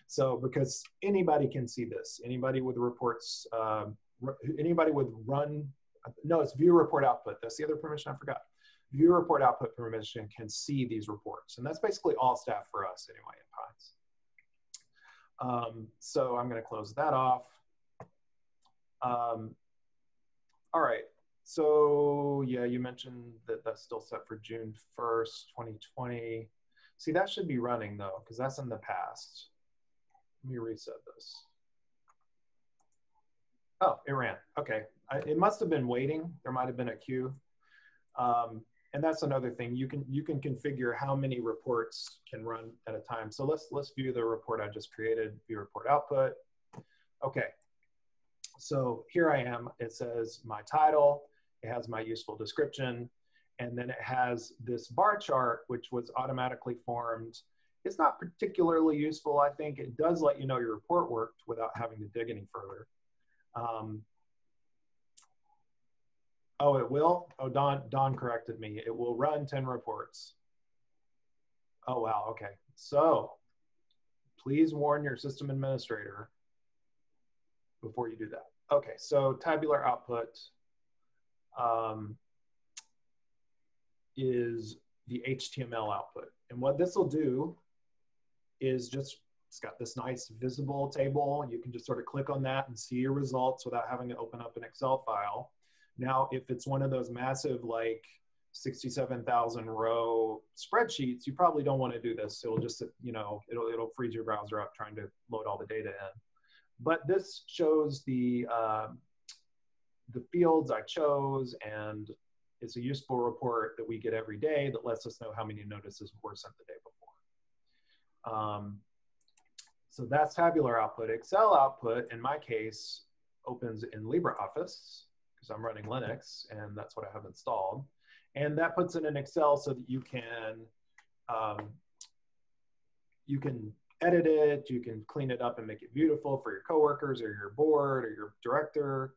so because anybody can see this anybody with reports um, anybody with run no it's view report output that's the other permission i forgot. View report output permission can see these reports and that's basically all staff for us anyway in pines. Um, so i'm going to close that off. Um, all right so yeah you mentioned that that's still set for june 1st 2020 See, that should be running though, because that's in the past. Let me reset this. Oh, it ran. Okay. I, it must have been waiting. There might have been a queue. Um, and that's another thing. You can you can configure how many reports can run at a time. So let's let's view the report I just created. View report output. Okay. So here I am. It says my title. It has my useful description and then it has this bar chart, which was automatically formed. It's not particularly useful, I think. It does let you know your report worked without having to dig any further. Um, oh, it will? Oh, Don, Don corrected me. It will run 10 reports. Oh, wow, okay. So please warn your system administrator before you do that. Okay, so tabular output. Um, is the HTML output. And what this will do is just, it's got this nice visible table. You can just sort of click on that and see your results without having to open up an Excel file. Now, if it's one of those massive, like 67,000 row spreadsheets, you probably don't want to do this. It'll just, you know, it'll, it'll freeze your browser up trying to load all the data in. But this shows the, uh, the fields I chose and it's a useful report that we get every day that lets us know how many notices were sent the day before. Um, so that's tabular output. Excel output, in my case, opens in LibreOffice because I'm running Linux and that's what I have installed. And that puts it in Excel so that you can um, you can edit it, you can clean it up and make it beautiful for your coworkers or your board or your director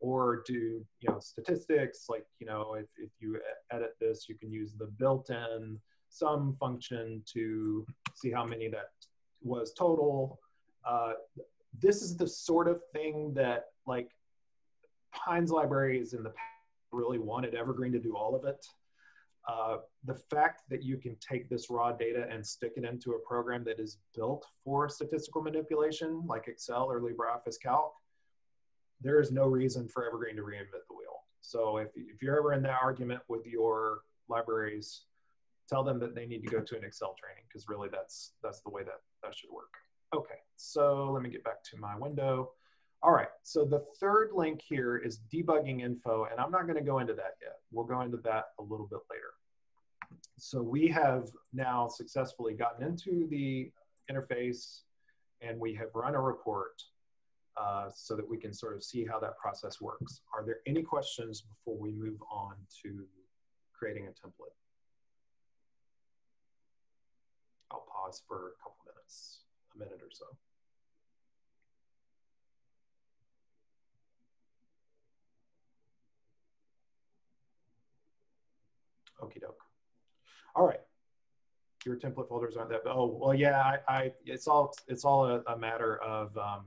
or do you know statistics like you know if, if you edit this you can use the built-in sum function to see how many that was total. Uh, this is the sort of thing that like pines libraries in the past really wanted evergreen to do all of it. Uh, the fact that you can take this raw data and stick it into a program that is built for statistical manipulation like excel or libreoffice calc there is no reason for Evergreen to reinvent the wheel. So if, if you're ever in that argument with your libraries, tell them that they need to go to an Excel training because really that's that's the way that that should work. Okay, so let me get back to my window. All right, so the third link here is debugging info, and I'm not going to go into that yet. We'll go into that a little bit later. So we have now successfully gotten into the interface, and we have run a report uh, so that we can sort of see how that process works. Are there any questions before we move on to creating a template? I'll pause for a couple minutes, a minute or so. Okie doke. All right. Your template folders aren't that. Oh well, yeah. I, I it's all it's all a, a matter of um,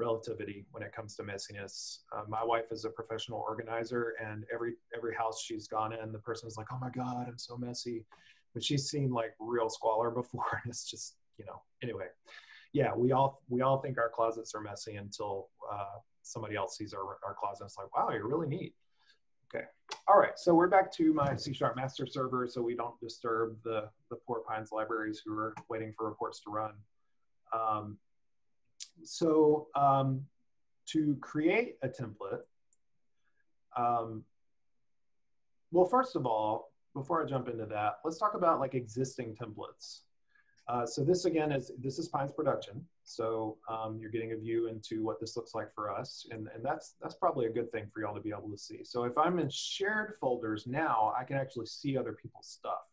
relativity when it comes to messiness. Uh, my wife is a professional organizer, and every every house she's gone in, the person is like, "Oh my God, I'm so messy," but she's seen like real squalor before, and it's just you know. Anyway, yeah, we all we all think our closets are messy until uh, somebody else sees our, our closet. It's like, wow, you're really neat. Okay. All right. So we're back to my C Sharp master server so we don't disturb the, the poor Pines libraries who are waiting for reports to run. Um, so um, to create a template, um, well, first of all, before I jump into that, let's talk about like existing templates. Uh, so this again is, this is Pines production. So um, you're getting a view into what this looks like for us. And, and that's, that's probably a good thing for y'all to be able to see. So if I'm in shared folders now, I can actually see other people's stuff.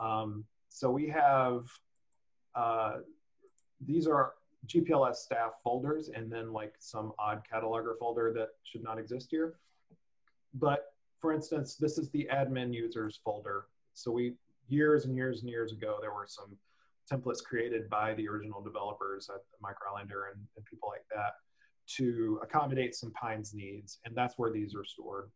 Um, so we have, uh, these are GPLS staff folders and then like some odd cataloger folder that should not exist here. But for instance, this is the admin users folder. So we, years and years and years ago, there were some templates created by the original developers at Mike Rylander and, and people like that to accommodate some Pines needs. And that's where these are stored.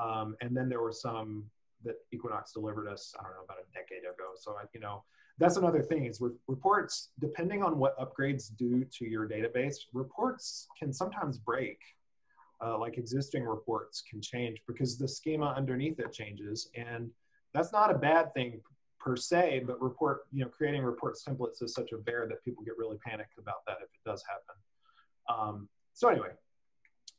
Um, and then there were some that Equinox delivered us, I don't know, about a decade ago. So, I, you know, that's another thing is reports, depending on what upgrades do to your database, reports can sometimes break. Uh, like existing reports can change because the schema underneath it changes. And that's not a bad thing per se, but report, you know, creating reports templates is such a bear that people get really panicked about that if it does happen. Um, so anyway,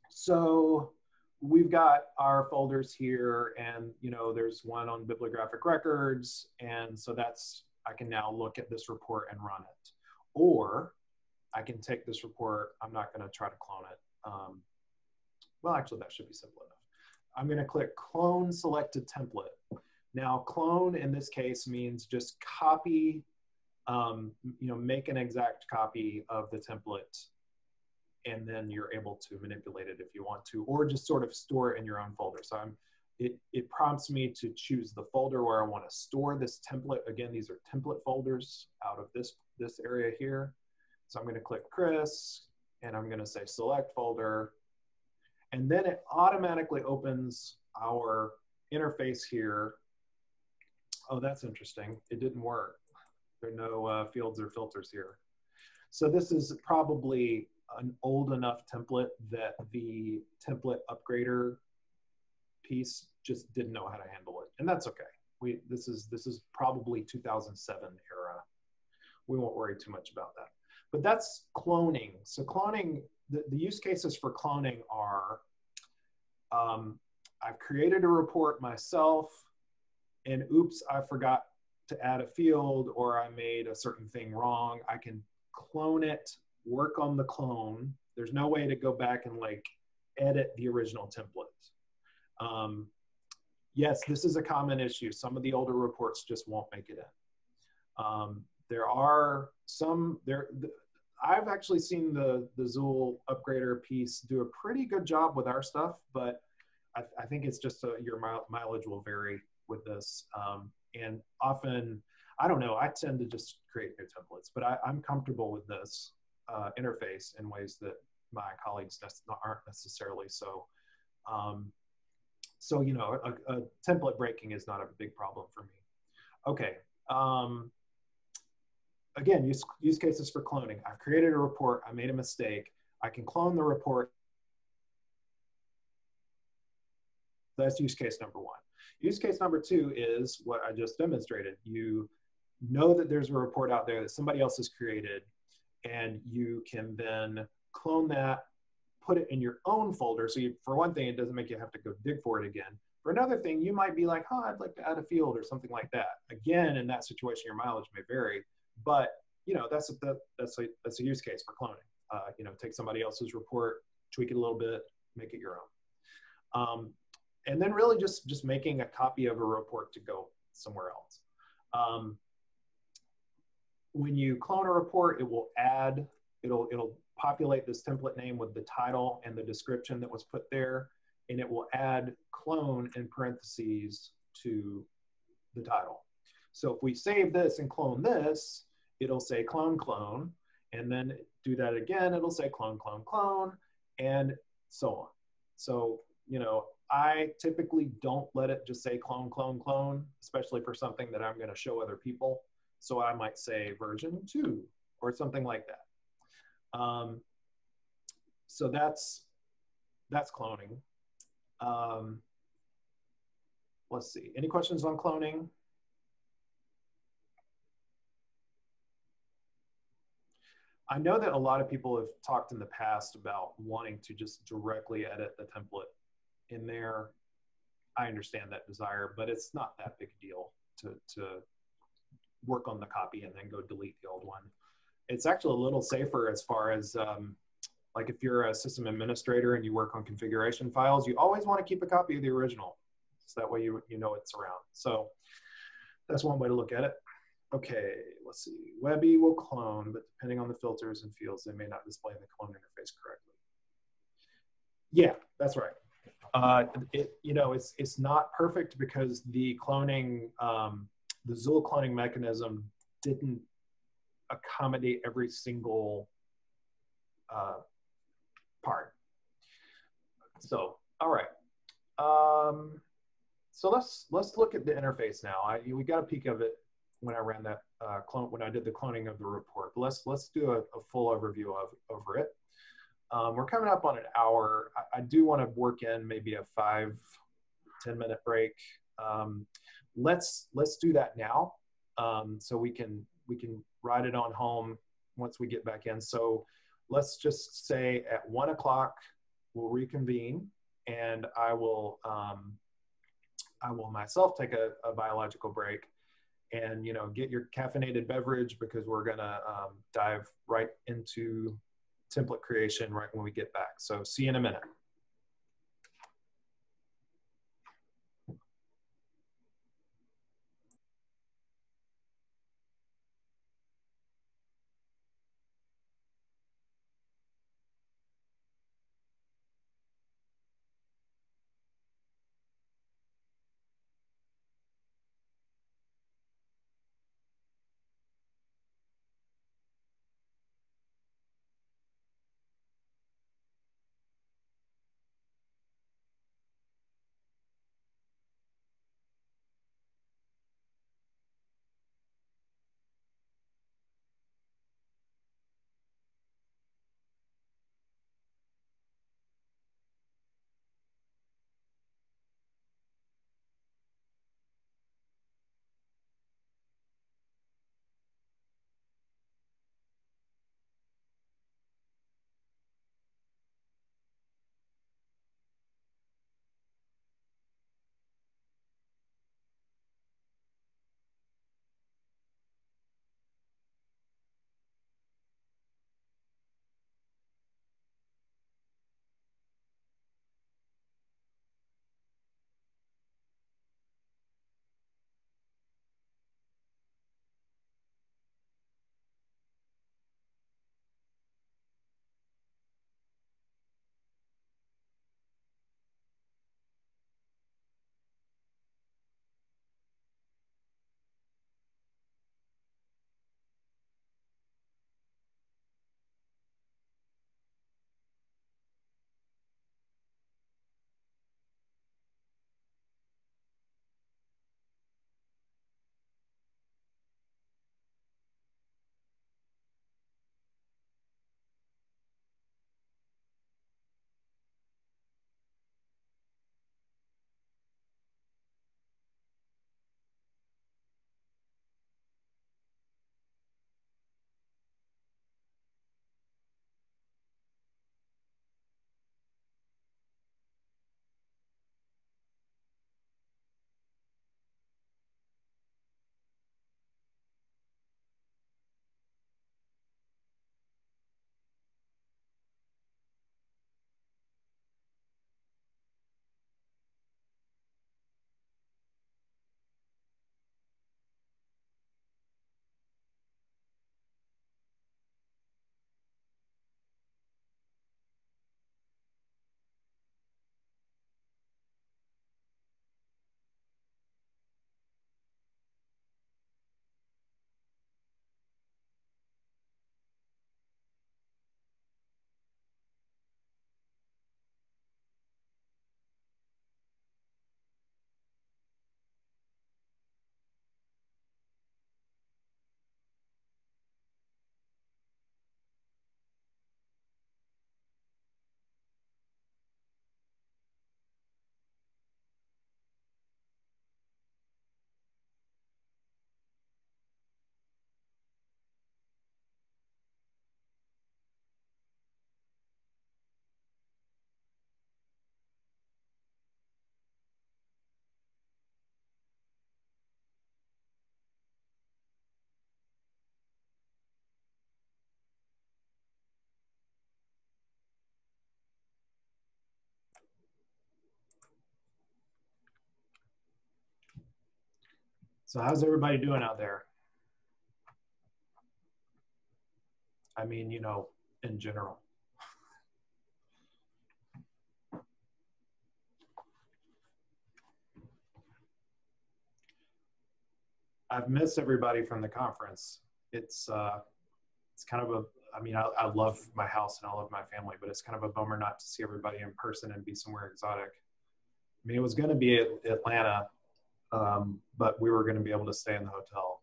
so we've got our folders here and, you know, there's one on bibliographic records. And so that's, I can now look at this report and run it. Or I can take this report, I'm not gonna try to clone it. Um, well, actually that should be simple enough. I'm gonna click clone selected template. Now, clone in this case means just copy, um, you know, make an exact copy of the template, and then you're able to manipulate it if you want to, or just sort of store it in your own folder. So I'm, it, it prompts me to choose the folder where I want to store this template. Again, these are template folders out of this, this area here. So I'm going to click Chris, and I'm going to say select folder. And then it automatically opens our interface here oh, that's interesting. It didn't work. There are no uh, fields or filters here. So this is probably an old enough template that the template upgrader piece just didn't know how to handle it. And that's okay. We, this, is, this is probably 2007 era. We won't worry too much about that. But that's cloning. So cloning, the, the use cases for cloning are, um, I've created a report myself and oops, I forgot to add a field or I made a certain thing wrong, I can clone it, work on the clone. There's no way to go back and like edit the original template. Um, yes, this is a common issue. Some of the older reports just won't make it in. Um, there are some there. The, I've actually seen the the XUL upgrader piece do a pretty good job with our stuff, but I, I think it's just a, your mileage will vary with this. Um, and often, I don't know, I tend to just create new templates, but I, am comfortable with this uh, interface in ways that my colleagues aren't necessarily. So, um, so you know, a, a, template breaking is not a big problem for me. Okay. Um, again, use, use cases for cloning. I've created a report. I made a mistake. I can clone the report. That's use case number one. Use case number two is what I just demonstrated. You know that there's a report out there that somebody else has created, and you can then clone that, put it in your own folder. So you, for one thing, it doesn't make you have to go dig for it again. For another thing, you might be like, oh, I'd like to add a field or something like that. Again, in that situation, your mileage may vary, but you know that's a, that, that's a that's a use case for cloning. Uh, you know, take somebody else's report, tweak it a little bit, make it your own. Um, and then really just just making a copy of a report to go somewhere else. Um, when you clone a report, it will add, it'll, it'll populate this template name with the title and the description that was put there, and it will add clone in parentheses to the title. So if we save this and clone this, it'll say clone clone, and then do that again, it'll say clone clone clone, and so on. So, you know, I typically don't let it just say clone, clone, clone, especially for something that I'm going to show other people. So I might say version two or something like that. Um, so that's that's cloning. Um, let's see. Any questions on cloning? I know that a lot of people have talked in the past about wanting to just directly edit the template in there. I understand that desire, but it's not that big a deal to, to work on the copy and then go delete the old one. It's actually a little safer as far as um, like if you're a system administrator and you work on configuration files, you always want to keep a copy of the original. So that way you, you know it's around. So that's one way to look at it. Okay, let's see. Webby will clone, but depending on the filters and fields, they may not display the clone interface correctly. Yeah, that's right. Uh, it, you know, it's it's not perfect because the cloning, um, the XUL cloning mechanism didn't accommodate every single uh, part. So, all right. Um, so let's let's look at the interface now. I, we got a peek of it when I ran that uh, clone when I did the cloning of the report. But let's let's do a, a full overview of over it. Um, we're coming up on an hour. I, I do want to work in maybe a five, 10 minute break. Um, let's let's do that now, um, so we can we can ride it on home once we get back in. So let's just say at one o'clock we'll reconvene, and I will um, I will myself take a, a biological break and you know get your caffeinated beverage because we're gonna um, dive right into template creation right when we get back. So see you in a minute. So how's everybody doing out there? I mean, you know, in general. I've missed everybody from the conference. It's uh, it's kind of a. I mean, I, I love my house and I love my family, but it's kind of a bummer not to see everybody in person and be somewhere exotic. I mean, it was going to be at Atlanta, um, but we were going to be able to stay in the hotel.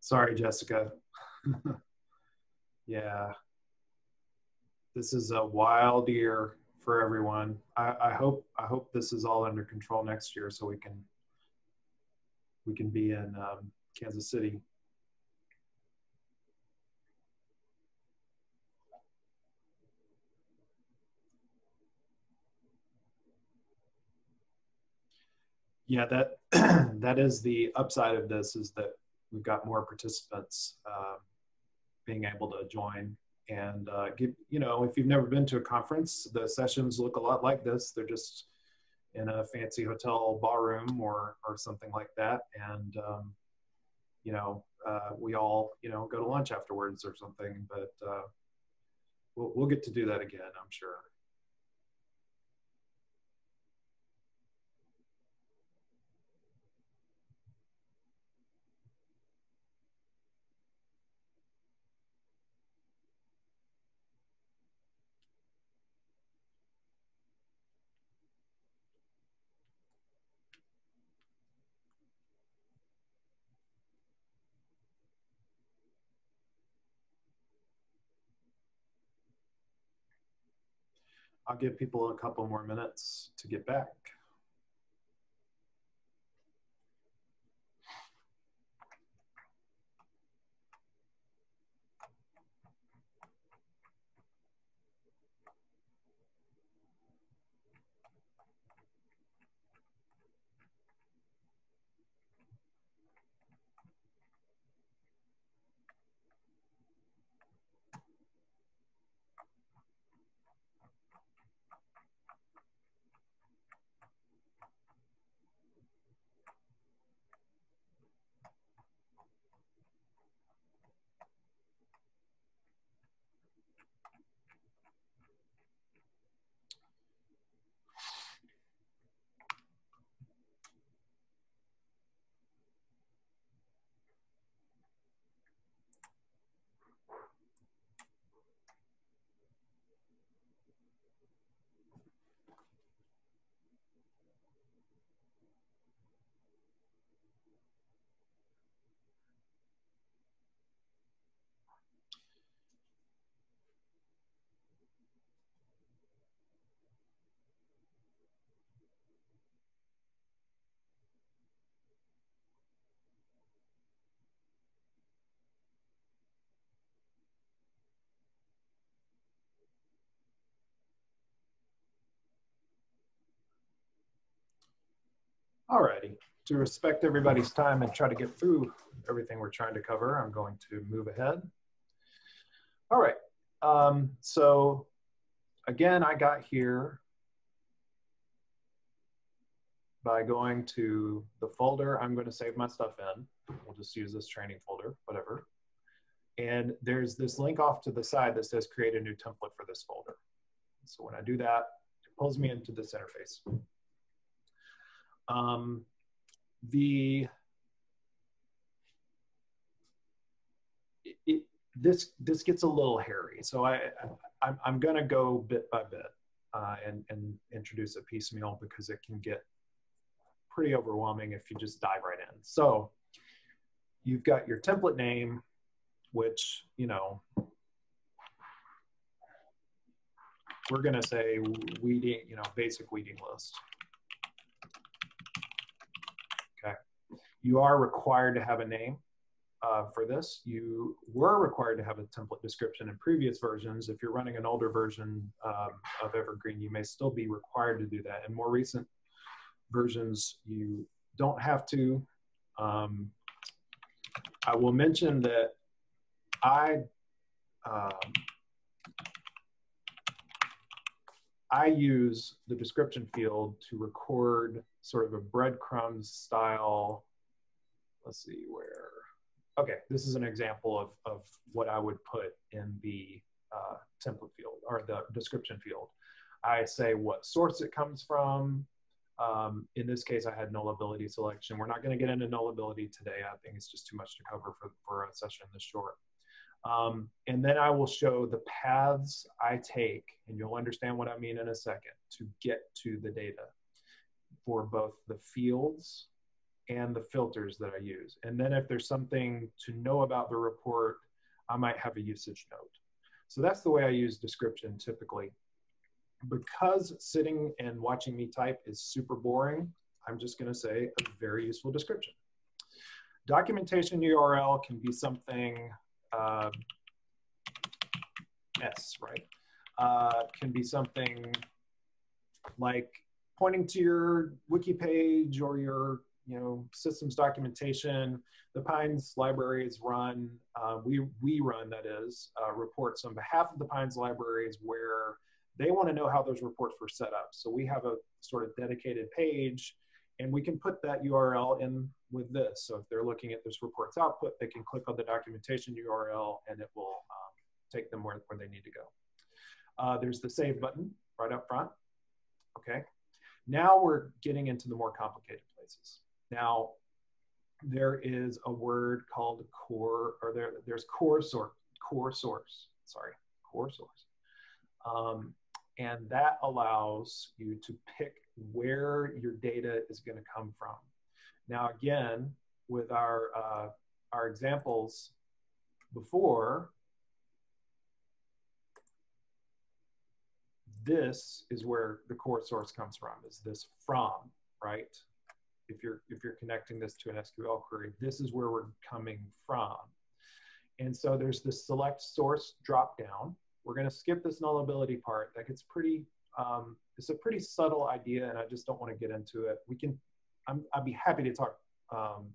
Sorry, Jessica. yeah. This is a wild year for everyone. I, I hope I hope this is all under control next year so we can we can be in um, Kansas City. Yeah, that that is the upside of this is that we've got more participants uh, being able to join and uh, give, you know, if you've never been to a conference, the sessions look a lot like this. They're just in a fancy hotel ballroom or, or something like that. And, um, you know, uh, we all, you know, go to lunch afterwards or something, but uh, we'll, we'll get to do that again, I'm sure. I'll give people a couple more minutes to get back. Alrighty, to respect everybody's time and try to get through everything we're trying to cover, I'm going to move ahead. All right, um, so again, I got here by going to the folder I'm going to save my stuff in. We'll just use this training folder, whatever. And there's this link off to the side that says create a new template for this folder. So when I do that, it pulls me into this interface. Um, the it, this this gets a little hairy, so I, I am I'm gonna go bit by bit uh, and and introduce a piecemeal because it can get pretty overwhelming if you just dive right in. So you've got your template name, which you know we're gonna say weeding, you know, basic weeding list. You are required to have a name uh, for this. You were required to have a template description in previous versions. If you're running an older version um, of Evergreen, you may still be required to do that. In more recent versions, you don't have to. Um, I will mention that I um, I use the description field to record sort of a breadcrumbs style. Let's see where. Okay, this is an example of, of what I would put in the uh, template field or the description field. I say what source it comes from. Um, in this case, I had nullability selection. We're not going to get into nullability today. I think it's just too much to cover for, for a session this short. Um, and then I will show the paths I take, and you'll understand what I mean in a second, to get to the data for both the fields and the filters that I use. And then if there's something to know about the report, I might have a usage note. So that's the way I use description typically. Because sitting and watching me type is super boring, I'm just gonna say a very useful description. Documentation URL can be something uh, S, right? Uh, can be something like pointing to your wiki page or your you know systems documentation. The PINES libraries run, uh, we, we run that is, uh, reports on behalf of the PINES libraries where they want to know how those reports were set up. So we have a sort of dedicated page and we can put that URL in with this. So if they're looking at this report's output, they can click on the documentation URL and it will um, take them where, where they need to go. Uh, there's the save button right up front. Okay. Now we're getting into the more complicated places. Now, there is a word called core, or there, there's core source, core source, sorry, core source. Um, and that allows you to pick where your data is going to come from. Now, again, with our, uh, our examples before, this is where the core source comes from, is this from, right? If you're, if you're connecting this to an SQL query, this is where we're coming from. And so there's this select source dropdown. We're going to skip this nullability part. That gets pretty um, it's a pretty subtle idea, and I just don't want to get into it. We can, I'm, I'd be happy to talk um,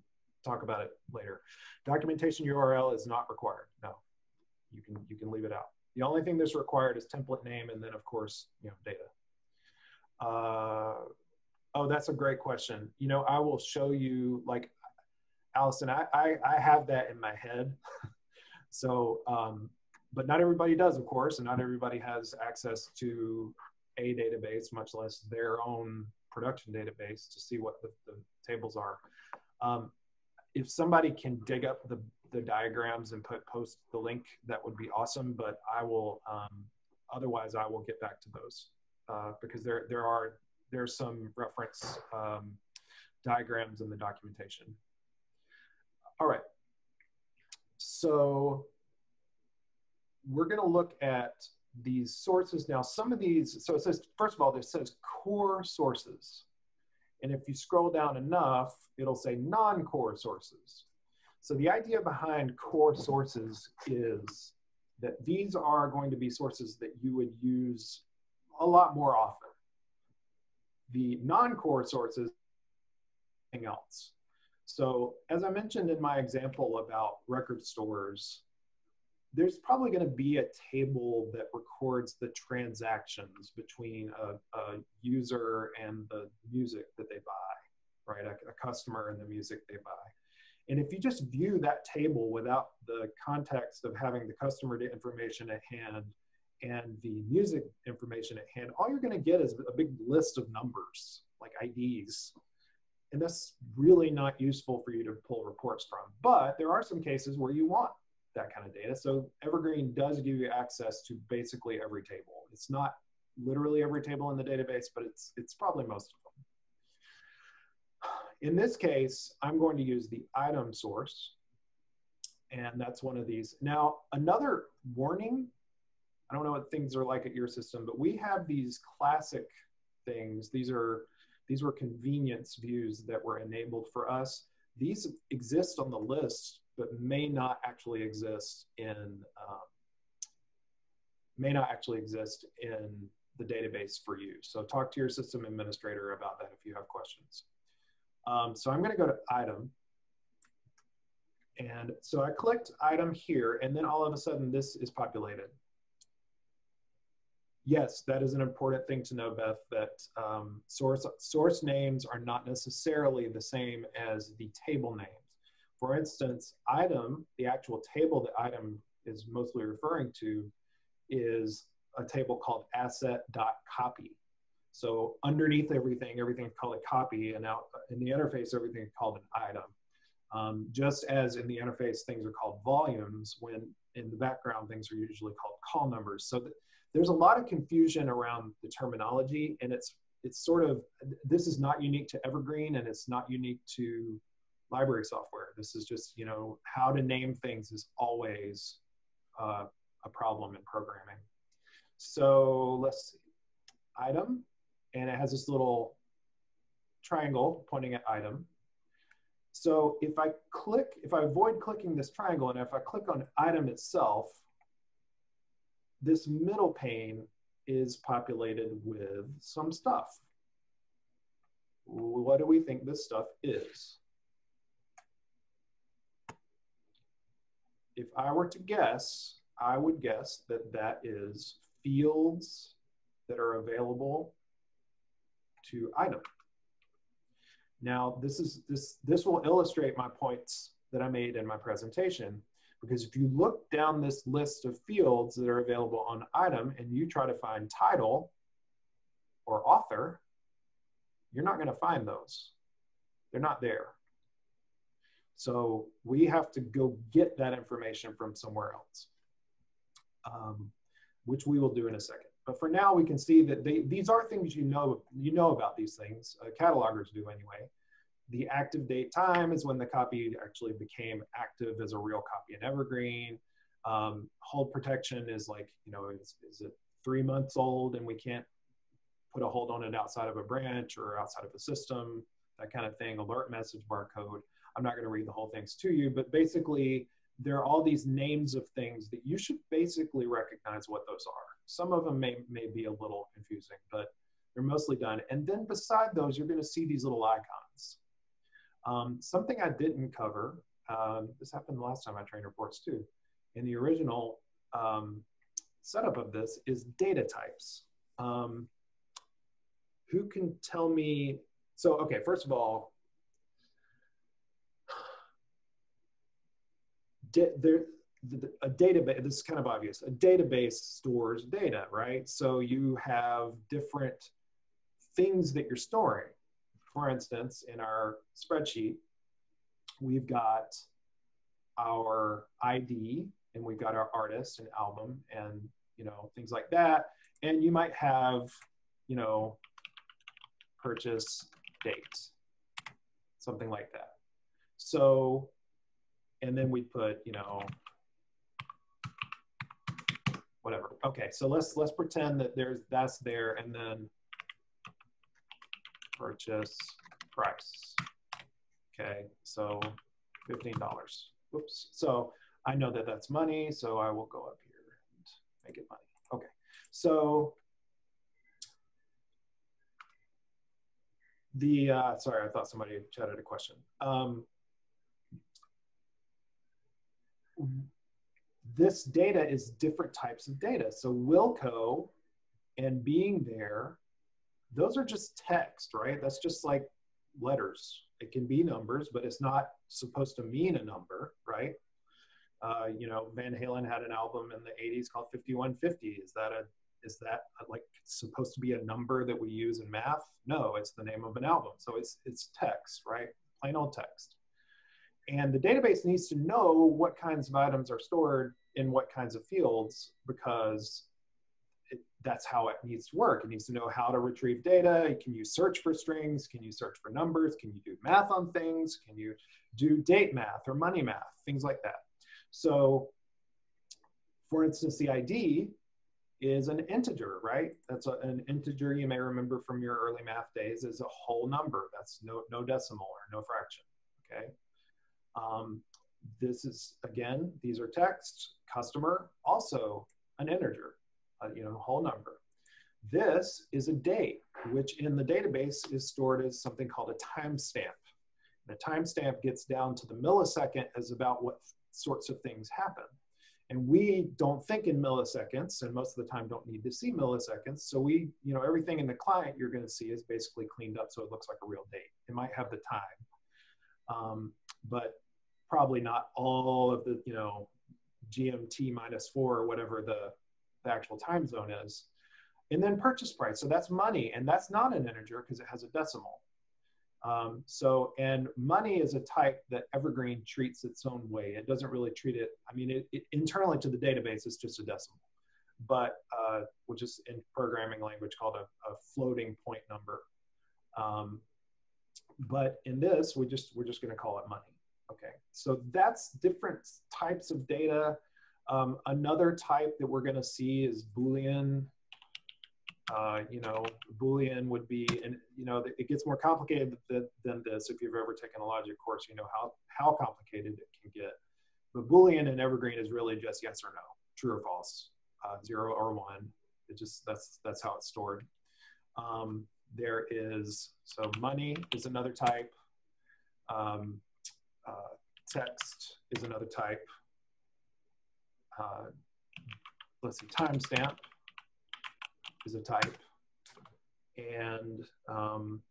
talk about it later. Documentation URL is not required. No, you can you can leave it out. The only thing that's required is template name, and then of course you know data. Uh, oh, that's a great question. You know, I will show you like Allison. I I, I have that in my head, so. Um, but not everybody does, of course, and not everybody has access to a database, much less their own production database to see what the, the tables are. Um, if somebody can dig up the, the diagrams and put post the link, that would be awesome. But I will, um, otherwise, I will get back to those uh, because there there are there's some reference um, diagrams in the documentation. All right, so we're going to look at these sources. Now, some of these, so it says, first of all, this says core sources. And if you scroll down enough, it'll say non-core sources. So the idea behind core sources is that these are going to be sources that you would use a lot more often. The non-core sources, else. So as I mentioned in my example about record stores, there's probably going to be a table that records the transactions between a, a user and the music that they buy, right? A, a, customer and the music they buy. And if you just view that table without the context of having the customer information at hand and the music information at hand, all you're going to get is a big list of numbers, like IDs. And that's really not useful for you to pull reports from. But there are some cases where you want that kind of data. So Evergreen does give you access to basically every table. It's not literally every table in the database, but it's, it's probably most of them. In this case, I'm going to use the item source, and that's one of these. Now, another warning, I don't know what things are like at your system, but we have these classic things. These are these were convenience views that were enabled for us. These exist on the list but may not actually exist in um, may not actually exist in the database for you. So talk to your system administrator about that if you have questions. Um, so I'm going to go to item. And so I clicked item here, and then all of a sudden this is populated. Yes, that is an important thing to know, Beth, that um, source, source names are not necessarily the same as the table names. For instance, item, the actual table that item is mostly referring to is a table called asset.copy. So underneath everything, everything is called a copy, and out in the interface, everything is called an item. Um, just as in the interface, things are called volumes, when in the background, things are usually called call numbers. So th there's a lot of confusion around the terminology, and it's it's sort of this is not unique to Evergreen, and it's not unique to library software. This is just you know how to name things is always uh, a problem in programming. So let's see, item, and it has this little triangle pointing at item. So if I click, if I avoid clicking this triangle, and if I click on item itself, this middle pane is populated with some stuff. What do we think this stuff is? If I were to guess, I would guess that that is fields that are available to item. Now, this is this this will illustrate my points that I made in my presentation because if you look down this list of fields that are available on item and you try to find title or author, you're not going to find those. They're not there. So we have to go get that information from somewhere else, um, which we will do in a second. But for now, we can see that they, these are things you know, you know about these things. Uh, catalogers do anyway. The active date time is when the copy actually became active as a real copy in Evergreen. Um, hold protection is like, you know, is, is it three months old and we can't put a hold on it outside of a branch or outside of a system, that kind of thing, alert message barcode. I'm not going to read the whole things to you, but basically, there are all these names of things that you should basically recognize what those are. Some of them may, may be a little confusing, but they're mostly done. And then beside those, you're going to see these little icons. Um, something I didn't cover, um, this happened the last time I trained reports too, in the original um, setup of this is data types. Um, who can tell me, so okay, first of all, there, a database, this is kind of obvious, a database stores data, right? So you have different things that you're storing. For instance, in our spreadsheet, we've got our ID and we've got our artist and album and, you know, things like that. And you might have, you know, purchase date, something like that. So, and then we put, you know, whatever. Okay, so let's let's pretend that there's that's there and then purchase price. Okay, so $15. Oops. So I know that that's money, so I will go up here and make it money. Okay, so the, uh, sorry, I thought somebody chatted a question. Um, this data is different types of data. So Wilco and being there, those are just text, right? That's just like letters. It can be numbers, but it's not supposed to mean a number, right? Uh, you know, Van Halen had an album in the 80s called 5150. Is that a is that a, like supposed to be a number that we use in math? No, it's the name of an album. So it's it's text, right? Plain old text. And the database needs to know what kinds of items are stored in what kinds of fields because that's how it needs to work. It needs to know how to retrieve data. Can you search for strings? Can you search for numbers? Can you do math on things? Can you do date math or money math? Things like that. So for instance, the ID is an integer, right? That's a, an integer you may remember from your early math days is a whole number. That's no, no decimal or no fraction, okay? Um, this is, again, these are texts. Customer, also an integer, uh, you know, whole number. This is a date, which in the database is stored as something called a timestamp. The timestamp gets down to the millisecond as about what sorts of things happen. And we don't think in milliseconds, and most of the time don't need to see milliseconds. So we, you know, everything in the client you're going to see is basically cleaned up so it looks like a real date. It might have the time, um, but probably not all of the, you know, GMT minus four or whatever the, the actual time zone is. And then purchase price. So that's money, and that's not an integer because it has a decimal. Um, so, and money is a type that Evergreen treats its own way. It doesn't really treat it, I mean, it, it internally to the database, it's just a decimal, but uh, which is in programming language called a, a floating point number. Um, but in this, we just, we're just gonna call it money. Okay, so that's different types of data. Um, another type that we're gonna see is Boolean uh, you know, Boolean would be, and you know, it gets more complicated than, than, this. If you've ever taken a logic course, you know how, how complicated it can get. But Boolean and Evergreen is really just yes or no, true or false, uh, zero or one. It just, that's, that's how it's stored. Um, there is, so money is another type. Um, uh, text is another type. Uh, let's see, timestamp is a type. And um,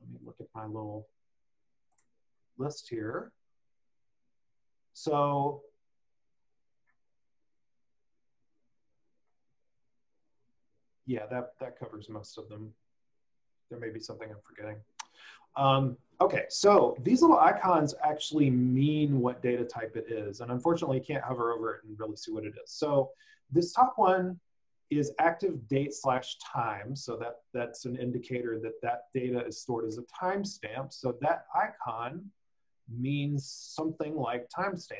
let me look at my little list here. So yeah, that, that covers most of them. There may be something I'm forgetting. Um, okay, so these little icons actually mean what data type it is. And unfortunately, you can't hover over it and really see what it is. So this top one is active date slash time. So that, that's an indicator that that data is stored as a timestamp. So that icon means something like timestamp.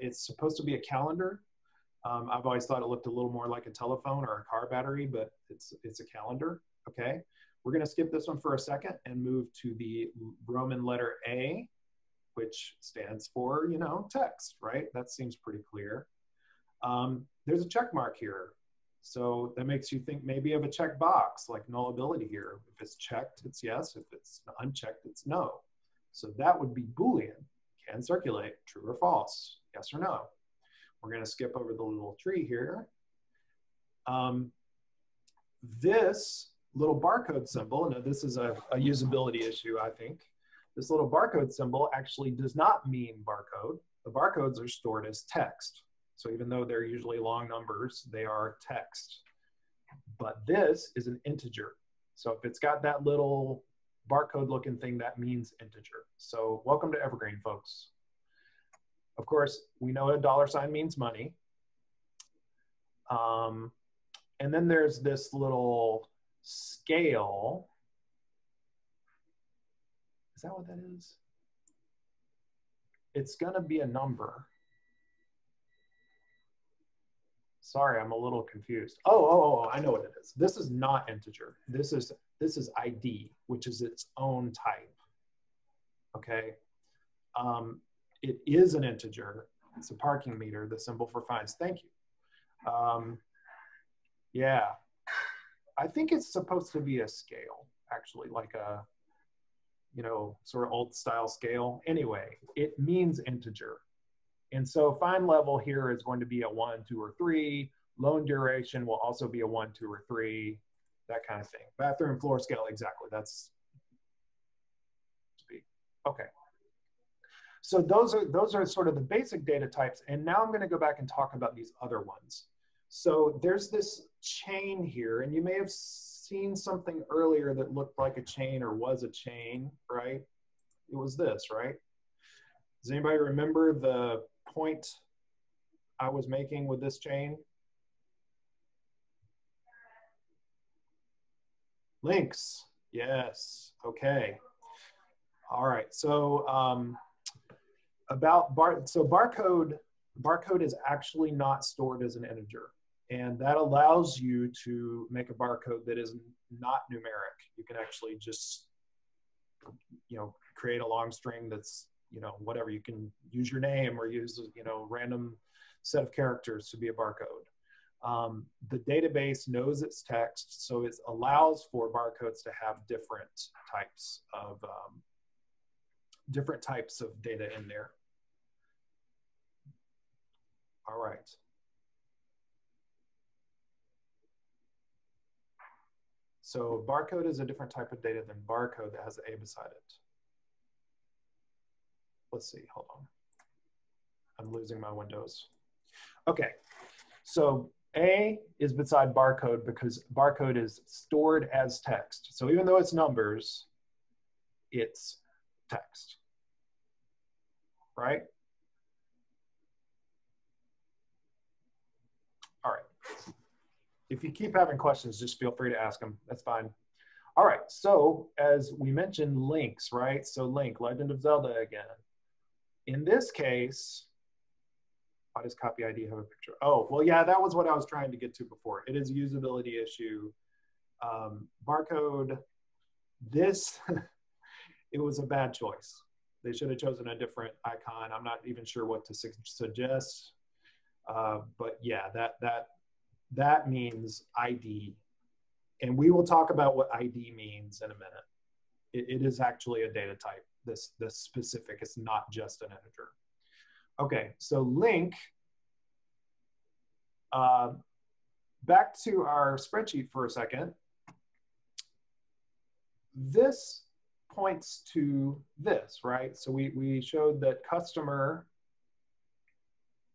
It's supposed to be a calendar. Um, I've always thought it looked a little more like a telephone or a car battery, but it's, it's a calendar, okay? We're gonna skip this one for a second and move to the Roman letter A, which stands for, you know, text, right? That seems pretty clear. Um, there's a check mark here. So that makes you think maybe of a check box like nullability here. If it's checked, it's yes. If it's unchecked, it's no. So that would be Boolean. Can circulate, true or false, yes or no. We're gonna skip over the little tree here. Um, this little barcode symbol, now this is a, a usability issue, I think. This little barcode symbol actually does not mean barcode. The barcodes are stored as text. So even though they're usually long numbers, they are text. But this is an integer. So if it's got that little barcode looking thing, that means integer. So welcome to Evergreen, folks. Of course, we know a dollar sign means money. Um, and then there's this little scale. Is that what that is? It's gonna be a number. Sorry, I'm a little confused. Oh, oh, oh, I know what it is. This is not integer. This is this is ID, which is its own type. Okay. Um, it is an integer. It's a parking meter, the symbol for fines. Thank you. Um, yeah. I think it's supposed to be a scale, actually, like a, you know, sort of old style scale. Anyway, it means integer. And so fine level here is going to be a one, two, or three. Loan duration will also be a one, two, or three, that kind of thing. Bathroom floor scale, exactly. That's. Okay. So those are those are sort of the basic data types. And now I'm going to go back and talk about these other ones. So there's this chain here, and you may have seen something earlier that looked like a chain or was a chain, right? It was this, right? Does anybody remember the point I was making with this chain? Links, yes, okay. All right, so um, about bar, so barcode, barcode is actually not stored as an integer. And that allows you to make a barcode that is not numeric. You can actually just, you know, create a long string that's you know, whatever. You can use your name or use, you know, random set of characters to be a barcode. Um, the database knows its text, so it allows for barcodes to have different types of um, different types of data in there. All right. So barcode is a different type of data than barcode that has an A beside it. Let's see, hold on. I'm losing my windows. Okay, so A is beside barcode because barcode is stored as text. So even though it's numbers, it's text, right? All right. If you keep having questions, just feel free to ask them. That's fine. All right, so as we mentioned, links, right? So link, Legend of Zelda again. In this case, why does copy ID have a picture? Oh, well, yeah, that was what I was trying to get to before. It is a usability issue. Um, barcode, this, it was a bad choice. They should have chosen a different icon. I'm not even sure what to su suggest. Uh, but yeah, that, that that means ID. And we will talk about what ID means in a minute. it, it is actually a data type, this, this specific, it's not just an integer. Okay, so link, uh, back to our spreadsheet for a second. This points to this, right? So we, we showed that customer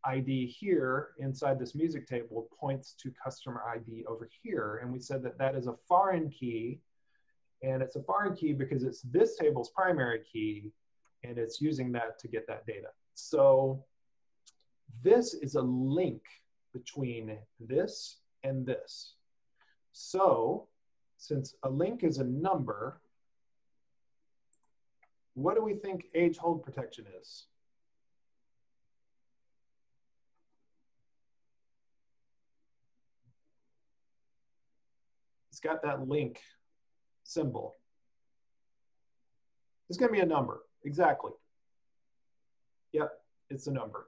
ID here inside this music table points to customer ID over here. And we said that that is a foreign key. And it's a foreign key because it's this table's primary key and it's using that to get that data. So this is a link between this and this. So since a link is a number, what do we think age hold protection is? Got that link symbol. It's going to be a number, exactly. Yep, it's a number.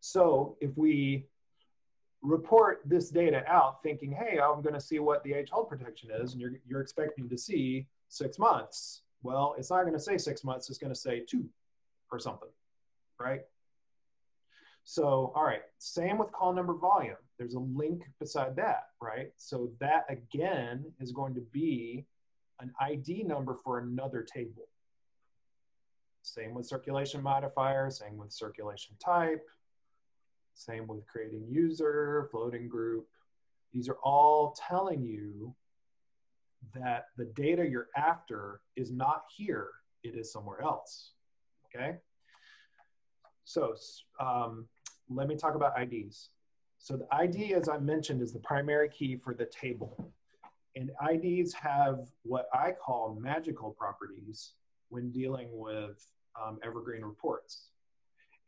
So if we report this data out thinking, hey, I'm going to see what the age hold protection is, and you're, you're expecting to see six months, well, it's not going to say six months, it's going to say two or something, right? So, all right, same with call number volume. There's a link beside that, right? So that again is going to be an ID number for another table. Same with circulation modifier, same with circulation type, same with creating user, floating group. These are all telling you that the data you're after is not here, it is somewhere else, okay? So um, let me talk about IDs. So the ID, as I mentioned, is the primary key for the table. And IDs have what I call magical properties when dealing with um, evergreen reports.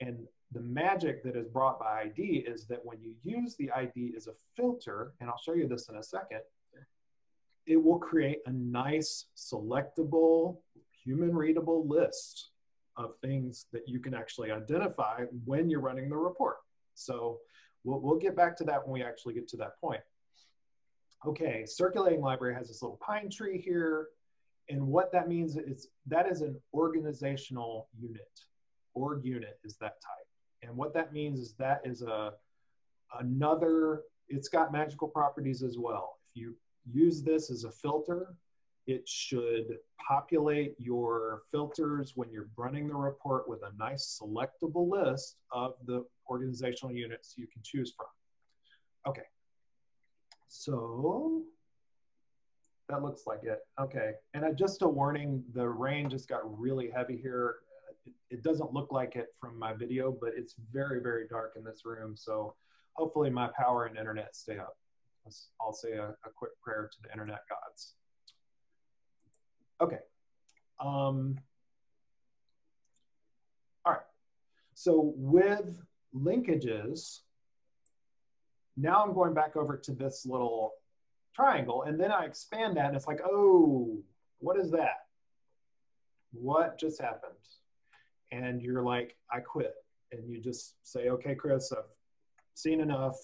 And the magic that is brought by ID is that when you use the ID as a filter, and I'll show you this in a second, it will create a nice selectable, human readable list of things that you can actually identify when you're running the report. So we'll, we'll get back to that when we actually get to that point. Okay, circulating library has this little pine tree here. And what that means is that is an organizational unit. Org unit is that type. And what that means is that is a another, it's got magical properties as well. If you use this as a filter, it should populate your filters when you're running the report with a nice selectable list of the organizational units you can choose from. Okay, so that looks like it. Okay, and I, just a warning, the rain just got really heavy here. It, it doesn't look like it from my video, but it's very, very dark in this room. So hopefully my power and internet stay up. I'll say a, a quick prayer to the internet gods. Okay. Um, all right. So with linkages, now I'm going back over to this little triangle and then I expand that and it's like, oh, what is that? What just happened? And you're like, I quit. And you just say, okay, Chris, I've seen enough.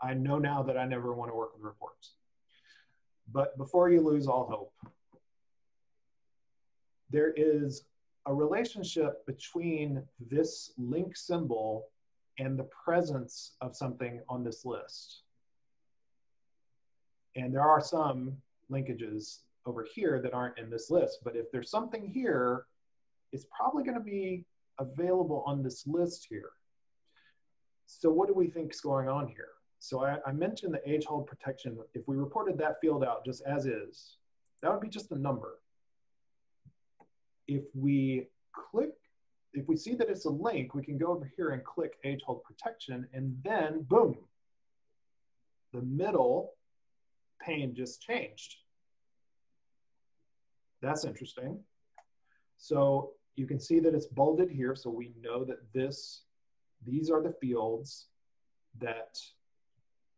I know now that I never want to work with reports. But before you lose all hope, there is a relationship between this link symbol and the presence of something on this list. And there are some linkages over here that aren't in this list, but if there's something here, it's probably gonna be available on this list here. So what do we think is going on here? So I, I mentioned the age hold protection. If we reported that field out just as is, that would be just a number. If we click, if we see that it's a link, we can go over here and click age hold protection and then boom, the middle pane just changed. That's interesting. So you can see that it's bolded here. So we know that this, these are the fields that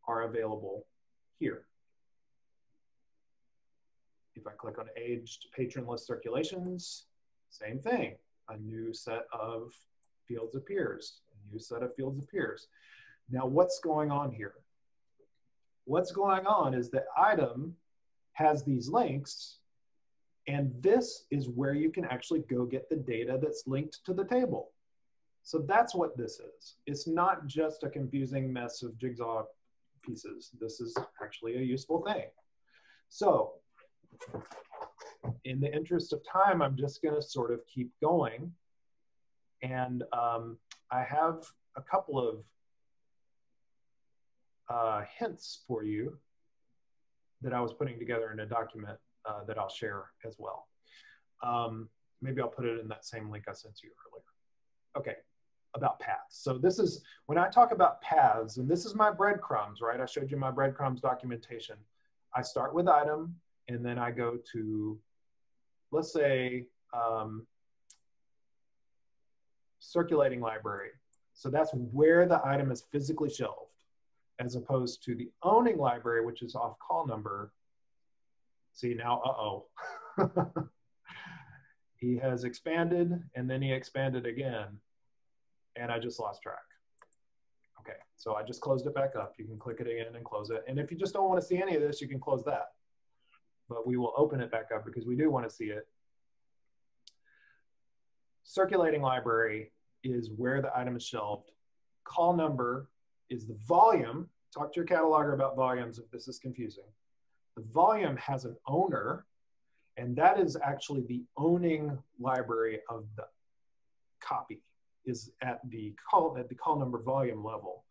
are available here. If I click on aged patron list circulations, same thing. A new set of fields appears, a new set of fields appears. Now what's going on here? What's going on is that item has these links and this is where you can actually go get the data that's linked to the table. So that's what this is. It's not just a confusing mess of jigsaw pieces. This is actually a useful thing. So in the interest of time, I'm just gonna sort of keep going. And um, I have a couple of uh, hints for you that I was putting together in a document uh, that I'll share as well. Um, maybe I'll put it in that same link I sent you earlier. Okay, about paths. So this is, when I talk about paths, and this is my breadcrumbs, right? I showed you my breadcrumbs documentation. I start with item, and then I go to, let's say, um, circulating library. So that's where the item is physically shelved, as opposed to the owning library, which is off call number. See now, uh-oh. he has expanded, and then he expanded again and I just lost track. Okay, so I just closed it back up. You can click it again and close it. And if you just don't want to see any of this, you can close that. But we will open it back up because we do want to see it. Circulating library is where the item is shelved. Call number is the volume. Talk to your cataloger about volumes if this is confusing. The volume has an owner, and that is actually the owning library of the copy is at the call at the call number volume level.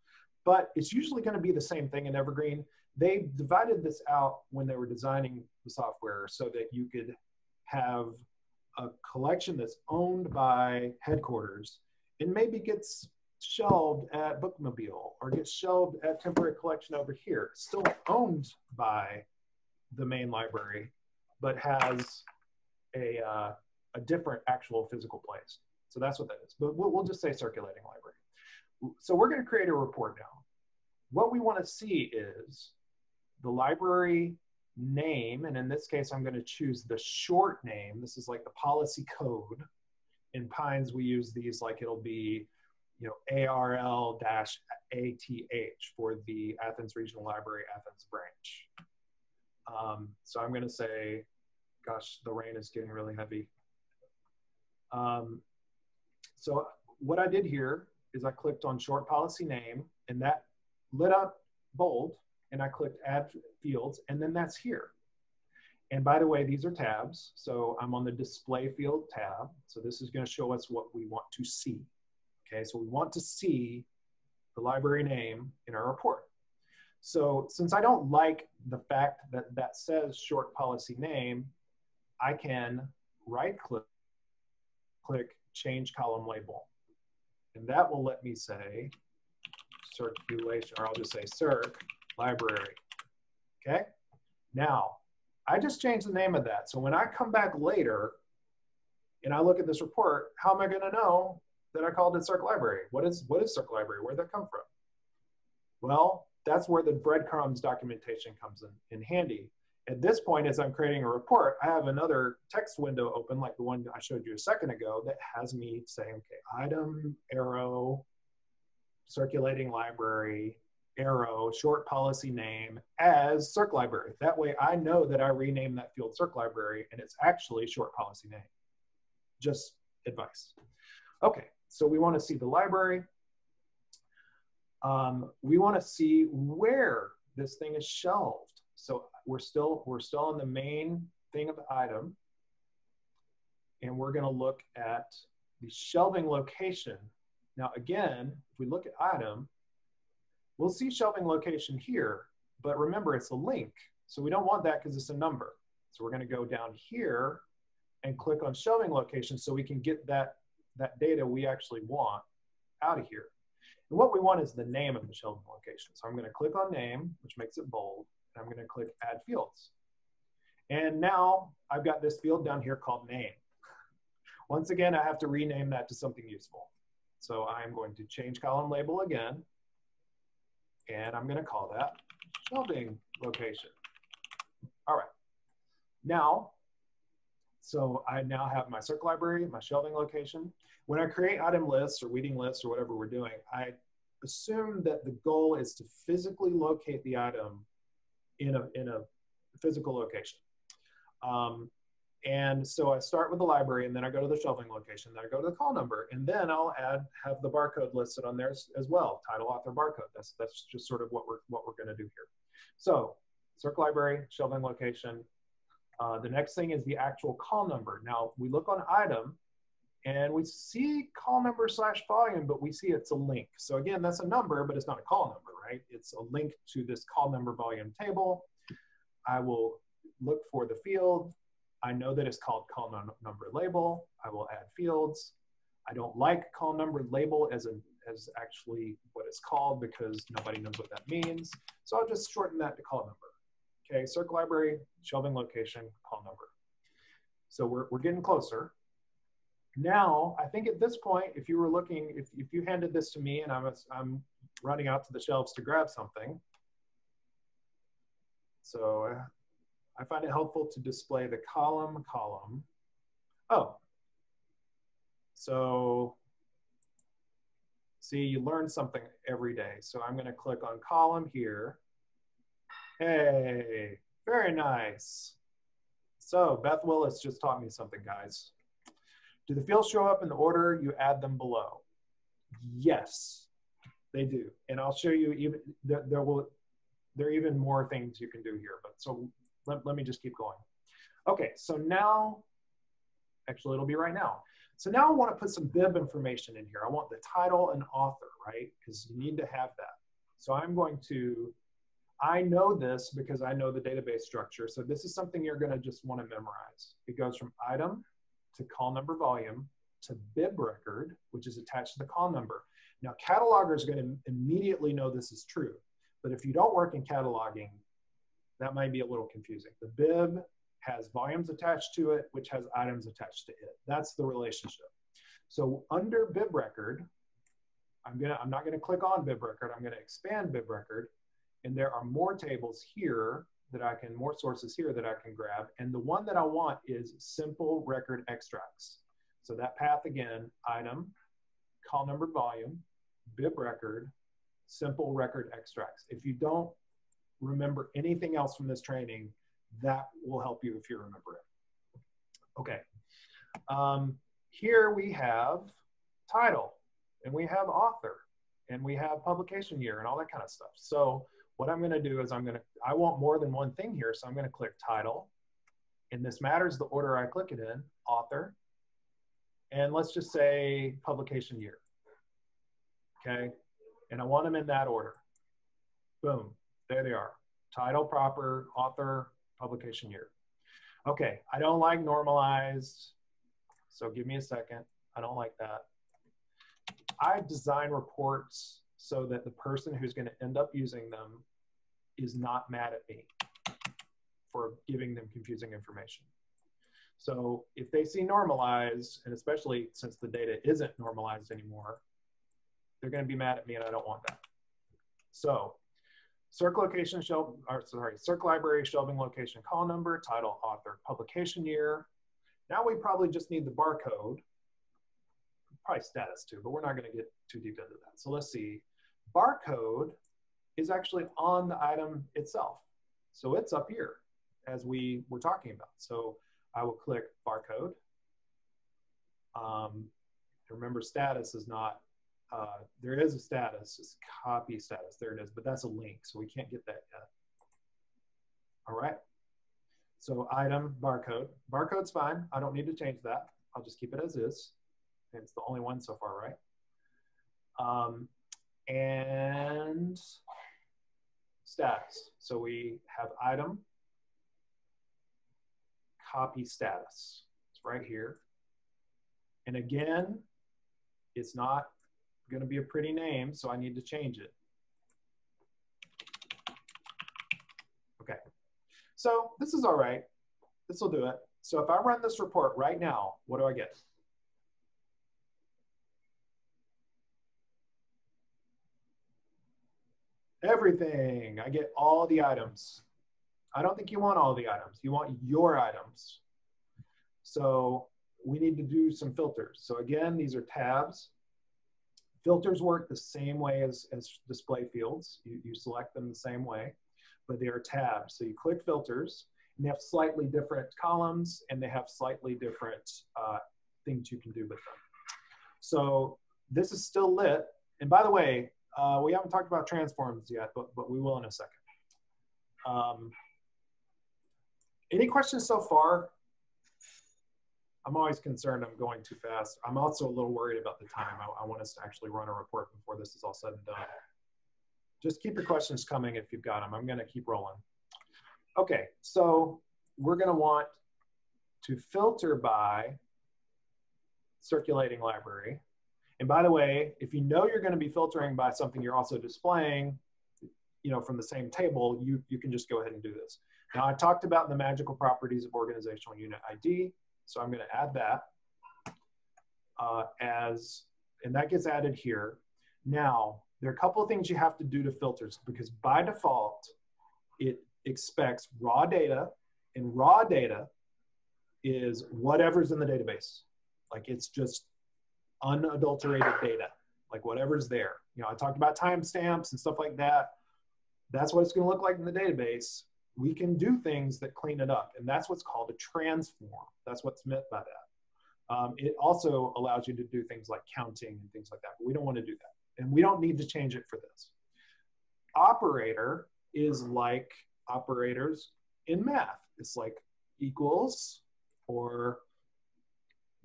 But it's usually going to be the same thing in Evergreen. They divided this out when they were designing the software so that you could have a collection that's owned by headquarters and maybe gets shelved at Bookmobile or gets shelved at temporary collection over here, still owned by the main library, but has a, uh, a different actual physical place. So that's what that is. But we'll, we'll just say circulating library. So we're going to create a report now. What we want to see is the library name, and in this case, I'm going to choose the short name. This is like the policy code. In PINES, we use these like it'll be, you know, ARL-ATH for the Athens Regional Library Athens branch. Um, so I'm going to say, gosh, the rain is getting really heavy. Um, so what I did here is I clicked on short policy name and that lit up bold and I clicked add fields and then that's here. And by the way, these are tabs. So I'm on the display field tab. So this is gonna show us what we want to see. Okay, so we want to see the library name in our report. So since I don't like the fact that that says short policy name, I can right click, click change column label. And that will let me say circulation, or I'll just say circ library. Okay? Now, I just changed the name of that. So when I come back later and I look at this report, how am I going to know that I called it circ library? What is what is circ library? Where'd that come from? Well, that's where the breadcrumbs documentation comes in, in handy at this point, as I'm creating a report, I have another text window open like the one I showed you a second ago that has me saying, okay, item, arrow, circulating library, arrow, short policy name as Circ Library. That way I know that I renamed that field Circ Library and it's actually short policy name. Just advice. Okay, so we want to see the library. Um, we want to see where this thing is shelved. So we're still we're still on the main thing of the item, and we're going to look at the shelving location. Now again, if we look at item, we'll see shelving location here, but remember it's a link. So we don't want that because it's a number. So we're going to go down here and click on shelving location so we can get that, that data we actually want out of here. And what we want is the name of the shelving location. So I'm going to click on name, which makes it bold, and I'm going to click add fields. And now I've got this field down here called name. Once again, I have to rename that to something useful. So I'm going to change column label again, and I'm going to call that shelving location. All right. Now, so I now have my Circ library, my shelving location. When I create item lists or weeding lists or whatever we're doing, I assume that the goal is to physically locate the item in a, in a physical location. Um, and so I start with the library and then I go to the shelving location, then I go to the call number, and then I'll add, have the barcode listed on there as, well, title, author, barcode. That's, that's just sort of what we're, what we're gonna do here. So Circ library, shelving location, uh, the next thing is the actual call number. Now we look on item and we see call number slash volume, but we see it's a link. So again, that's a number, but it's not a call number, right? It's a link to this call number volume table. I will look for the field. I know that it's called call number label. I will add fields. I don't like call number label as a as actually what it's called because nobody knows what that means. So I'll just shorten that to call number. Okay, Circ library, shelving location, call number. So we're, we're getting closer. Now, I think at this point, if you were looking, if, if you handed this to me and I'm, I'm running out to the shelves to grab something, so I find it helpful to display the column column. Oh, so see, you learn something every day. So I'm gonna click on column here Hey, very nice. So Beth Willis just taught me something, guys. Do the fields show up in the order you add them below? Yes, they do. And I'll show you even, there, there will, there are even more things you can do here, but so let, let me just keep going. Okay, so now, actually it'll be right now. So now I want to put some bib information in here. I want the title and author, right? Because you need to have that. So I'm going to I know this because I know the database structure. So this is something you're gonna just wanna memorize. It goes from item to call number volume to bib record, which is attached to the call number. Now cataloger is gonna immediately know this is true. But if you don't work in cataloging, that might be a little confusing. The bib has volumes attached to it, which has items attached to it. That's the relationship. So under bib record, I'm gonna, I'm not gonna click on bib record, I'm gonna expand bib record and there are more tables here that I can, more sources here that I can grab. And the one that I want is simple record extracts. So that path again, item, call number volume, bib record, simple record extracts. If you don't remember anything else from this training, that will help you if you remember it. Okay. Um, here we have title and we have author and we have publication year and all that kind of stuff. So what I'm going to do is I'm going to, I want more than one thing here. So I'm going to click title. And this matters the order I click it in, author. And let's just say publication year. Okay. And I want them in that order. Boom. There they are. Title proper, author, publication year. Okay. I don't like normalized. So give me a second. I don't like that. I design reports so that the person who's going to end up using them is not mad at me for giving them confusing information. So if they see normalized, and especially since the data isn't normalized anymore, they're going to be mad at me and I don't want that. So Circ location, shelf, or sorry, Circ library, shelving location, call number, title, author, publication year. Now we probably just need the barcode, probably status too, but we're not going to get too deep into that. So let's see barcode is actually on the item itself. So it's up here as we were talking about. So I will click barcode. Um, remember status is not, uh, there is a status, it's copy status, there it is, but that's a link, so we can't get that yet. All right, so item barcode. Barcode's fine, I don't need to change that. I'll just keep it as is. It's the only one so far, right? Um, and status. So we have item, copy status. It's right here. And again, it's not going to be a pretty name, so I need to change it. Okay, so this is all right. This will do it. So if I run this report right now, what do I get? Everything. I get all the items. I don't think you want all the items. You want your items. So we need to do some filters. So again, these are tabs. Filters work the same way as, as display fields. You, you select them the same way, but they are tabs. So you click filters, and they have slightly different columns, and they have slightly different uh, things you can do with them. So this is still lit. And by the way, uh, we haven't talked about transforms yet, but, but we will in a second. Um, any questions so far? I'm always concerned I'm going too fast. I'm also a little worried about the time. I, I, want us to actually run a report before this is all said and done. Just keep your questions coming if you've got them. I'm going to keep rolling. Okay, so we're going to want to filter by circulating library. And by the way, if you know you're going to be filtering by something you're also displaying, you know, from the same table, you, you can just go ahead and do this. Now, I talked about the magical properties of organizational unit ID. So I'm going to add that uh, as, and that gets added here. Now, there are a couple of things you have to do to filters because by default, it expects raw data, and raw data is whatever's in the database. Like it's just unadulterated data, like whatever's there. You know, I talked about timestamps and stuff like that. That's what it's going to look like in the database we can do things that clean it up. And that's what's called a transform. That's what's meant by that. Um, it also allows you to do things like counting and things like that, but we don't want to do that. And we don't need to change it for this. Operator is like operators in math. It's like equals, or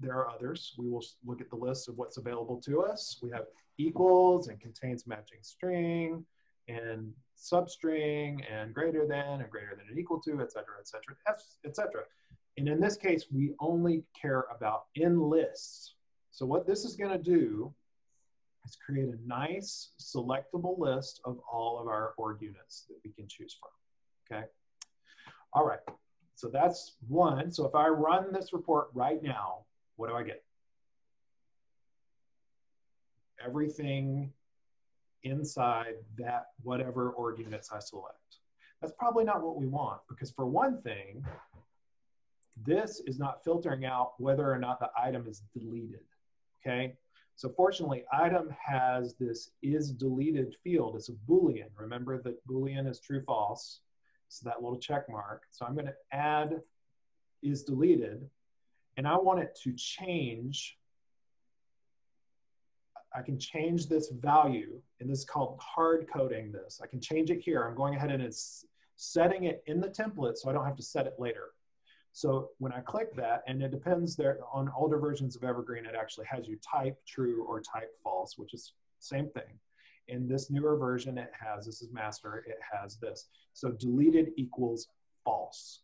there are others. We will look at the list of what's available to us. We have equals and contains matching string and substring and greater than and greater than and equal to, et cetera, et cetera, et cetera. And in this case, we only care about in lists. So what this is going to do is create a nice selectable list of all of our org units that we can choose from. Okay. All right. So that's one. So if I run this report right now, what do I get? Everything inside that whatever org units I select. That's probably not what we want because for one thing, this is not filtering out whether or not the item is deleted, okay? So fortunately, item has this is deleted field. It's a Boolean. Remember that Boolean is true, false. So that little check mark. So I'm gonna add is deleted and I want it to change I can change this value, and this is called hard coding this. I can change it here. I'm going ahead and it's setting it in the template so I don't have to set it later. So when I click that, and it depends there on older versions of Evergreen, it actually has you type true or type false, which is same thing. In this newer version, it has, this is master, it has this. So deleted equals false.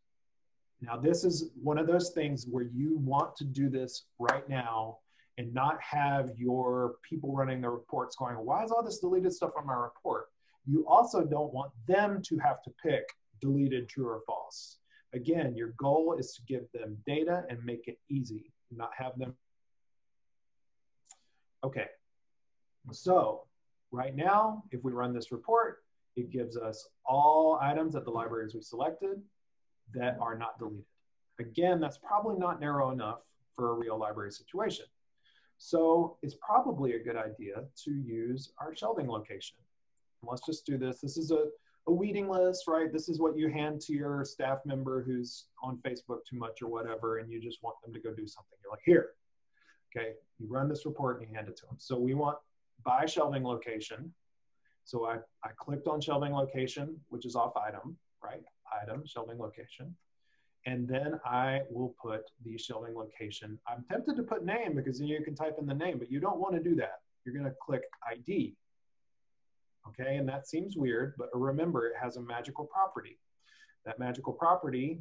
Now this is one of those things where you want to do this right now and not have your people running the reports going, why is all this deleted stuff on my report? You also don't want them to have to pick deleted true or false. Again, your goal is to give them data and make it easy, not have them. Okay, so right now, if we run this report, it gives us all items at the libraries we selected that are not deleted. Again, that's probably not narrow enough for a real library situation. So it's probably a good idea to use our shelving location. let's just do this. This is a, a weeding list, right? This is what you hand to your staff member who's on Facebook too much or whatever, and you just want them to go do something. You're like, here, okay, you run this report and you hand it to them. So we want by shelving location. So I, I clicked on shelving location, which is off item, right? Item, shelving location. And then I will put the shelving location. I'm tempted to put name because then you can type in the name, but you don't want to do that. You're going to click ID. Okay, and that seems weird, but remember it has a magical property. That magical property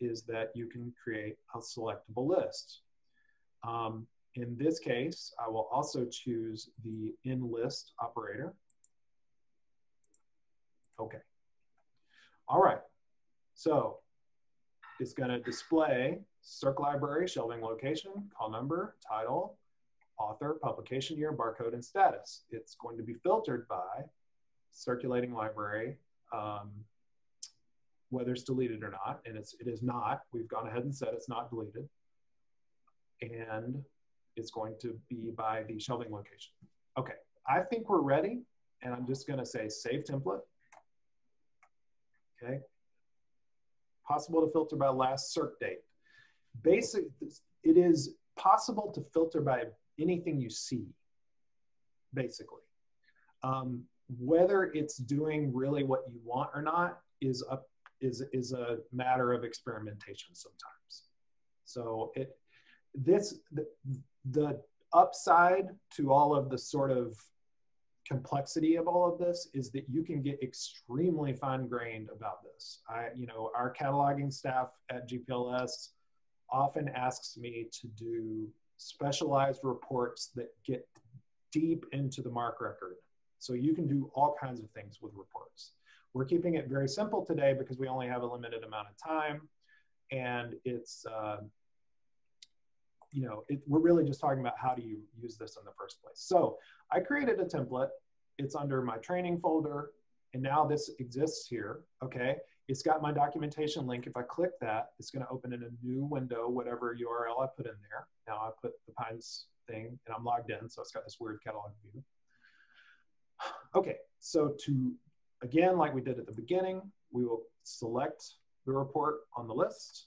is that you can create a selectable list. Um, in this case, I will also choose the in list operator. Okay. All right. So it's going to display Circ library, shelving location, call number, title, author, publication year, barcode, and status. It's going to be filtered by circulating library, um, whether it's deleted or not, and it's, it is not. We've gone ahead and said it's not deleted. And it's going to be by the shelving location. Okay, I think we're ready, and I'm just gonna say save template. Okay. Possible to filter by last circ date. Basic, it is possible to filter by anything you see, basically. Um, whether it's doing really what you want or not is a is is a matter of experimentation sometimes. So it this the, the upside to all of the sort of complexity of all of this is that you can get extremely fine grained about this. I, you know, our cataloging staff at GPLS often asks me to do specialized reports that get deep into the MARC record. So you can do all kinds of things with reports. We're keeping it very simple today because we only have a limited amount of time and it's, uh, you know, it, we're really just talking about how do you use this in the first place. So I created a template. It's under my training folder. And now this exists here, okay? It's got my documentation link. If I click that, it's gonna open in a new window, whatever URL I put in there. Now I put the PINES thing and I'm logged in, so it's got this weird catalog view. Okay, so to, again, like we did at the beginning, we will select the report on the list.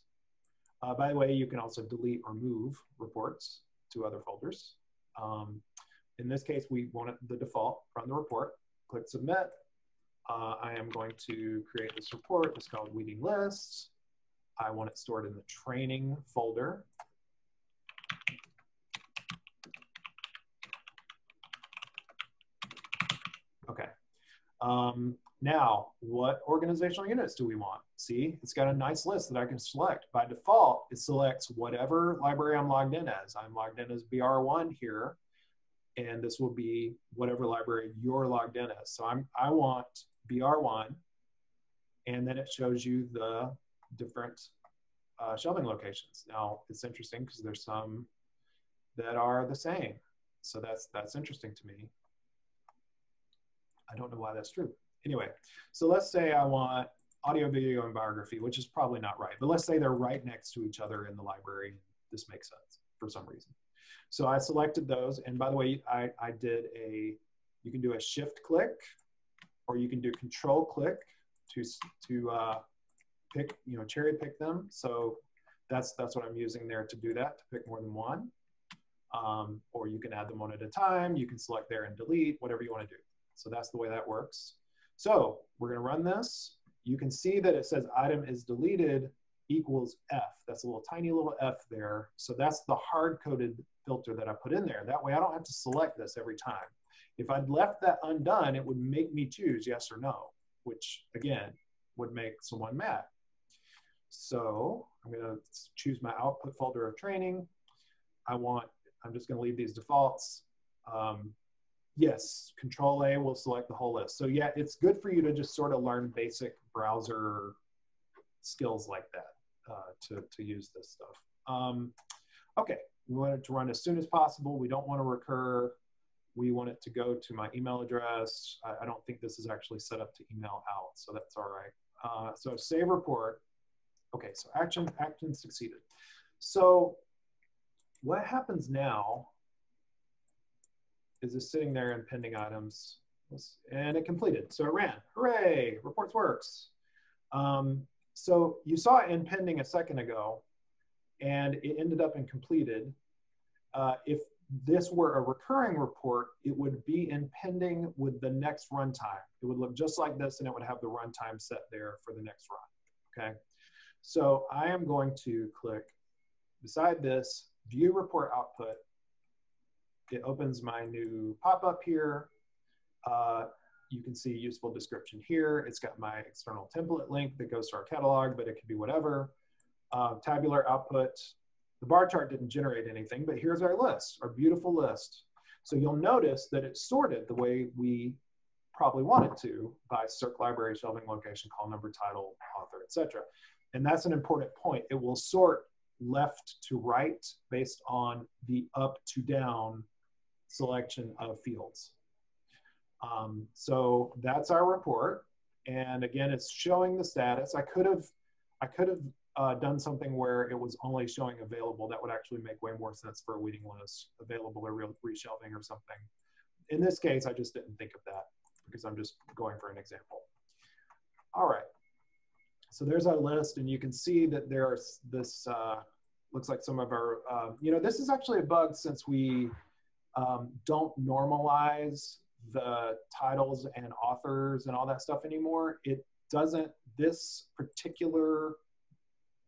Uh, by the way, you can also delete or move reports to other folders. Um, in this case, we want the default from the report. Click submit. Uh, I am going to create this report. It's called Weeding Lists. I want it stored in the training folder. Okay. Um, now, what organizational units do we want? See, it's got a nice list that I can select. By default, it selects whatever library I'm logged in as. I'm logged in as BR1 here, and this will be whatever library you're logged in as. So I'm, I want BR1, and then it shows you the different uh, shelving locations. Now, it's interesting because there's some that are the same. So that's, that's interesting to me. I don't know why that's true. Anyway, so let's say I want audio, video, and biography, which is probably not right, but let's say they're right next to each other in the library. This makes sense for some reason. So I selected those. And by the way, I, I did a, you can do a shift click or you can do control click to, to uh, pick, you know, cherry pick them. So that's, that's what I'm using there to do that, to pick more than one. Um, or you can add them one at a time. You can select there and delete, whatever you want to do. So that's the way that works. So we're going to run this. You can see that it says item is deleted equals F. That's a little tiny little F there. So that's the hard-coded filter that I put in there. That way I don't have to select this every time. If I'd left that undone, it would make me choose yes or no, which again, would make someone mad. So I'm gonna choose my output folder of training. I want, I'm just gonna leave these defaults. Um, yes, control A will select the whole list. So yeah, it's good for you to just sort of learn basic browser skills like that uh, to, to use this stuff. Um, okay, we want it to run as soon as possible. We don't want to recur. We want it to go to my email address. I, I don't think this is actually set up to email out, so that's all right. Uh, so save report. Okay, so action, action succeeded. So what happens now is just sitting there in pending items. and it completed. So it ran. Hooray! Reports works. Um, so you saw in pending a second ago, and it ended up in completed. Uh, if this were a recurring report, it would be in pending with the next runtime. It would look just like this, and it would have the runtime set there for the next run. Okay. So I am going to click beside this, view report output. It opens my new pop-up here. Uh, you can see useful description here. It's got my external template link that goes to our catalog, but it could be whatever. Uh, tabular output. The bar chart didn't generate anything, but here's our list, our beautiful list. So you'll notice that it's sorted the way we probably want it to by circ library, shelving location, call number, title, author, etc. And that's an important point. It will sort left to right based on the up to down selection of fields. Um, so that's our report. And again, it's showing the status. I could have, I could have uh, done something where it was only showing available. That would actually make way more sense for a waiting list, available or reshelving or something. In this case, I just didn't think of that because I'm just going for an example. All right. So there's our list, and you can see that there's this, uh, looks like some of our, uh, you know, this is actually a bug since we um, don't normalize the titles and authors and all that stuff anymore. It doesn't, this particular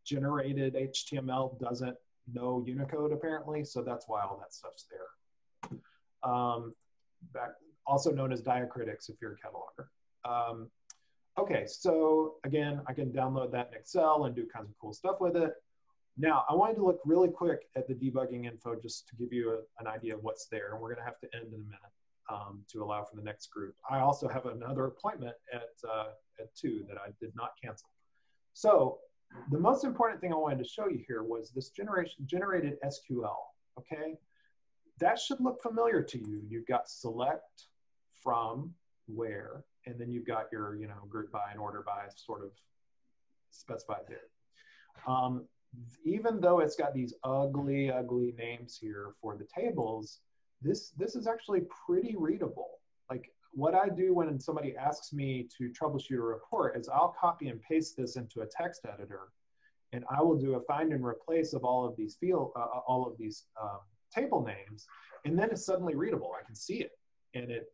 generated HTML doesn't know Unicode apparently, so that's why all that stuff's there. Um, back, also known as diacritics if you're a cataloger. Um, okay, so again, I can download that in Excel and do kinds of cool stuff with it. Now, I wanted to look really quick at the debugging info just to give you a, an idea of what's there, and we're gonna have to end in a minute um, to allow for the next group. I also have another appointment at, uh, at two that I did not cancel. So the most important thing I wanted to show you here was this generation generated SQL, okay? That should look familiar to you. You've got select, from, where, and then you've got your, you know, group by and order by sort of specified there. Um, even though it's got these ugly, ugly names here for the tables, this this is actually pretty readable. Like what I do when somebody asks me to troubleshoot a report is I'll copy and paste this into a text editor, and I will do a find and replace of all of these field, uh, uh, all of these um, table names, and then it's suddenly readable. I can see it, and it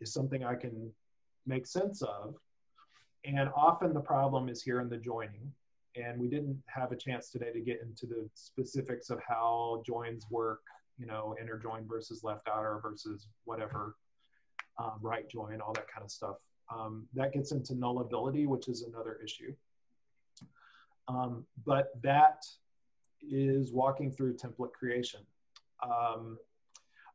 is something I can make sense of. And often the problem is here in the joining. And we didn't have a chance today to get into the specifics of how joins work you know, inner join versus left outer versus whatever, um, right join, all that kind of stuff. Um, that gets into nullability, which is another issue. Um, but that is walking through template creation. Um,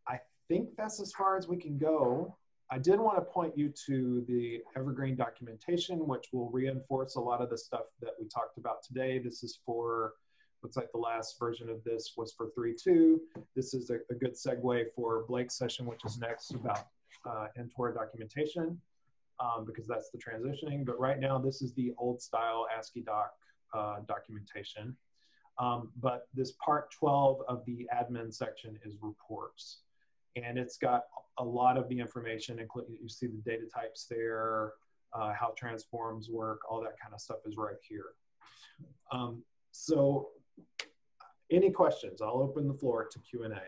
I think that's as far as we can go. I did want to point you to the Evergreen documentation, which will reinforce a lot of the stuff that we talked about today. This is for Looks like the last version of this was for 3.2. This is a, a, good segue for Blake's session, which is next about uh, Antora documentation, um, because that's the transitioning. But right now, this is the old style AsciiDoc uh, documentation. Um, but this part 12 of the admin section is reports. And it's got a lot of the information, including you see the data types there, uh, how transforms work, all that kind of stuff is right here. Um, so any questions? I'll open the floor to Q&A.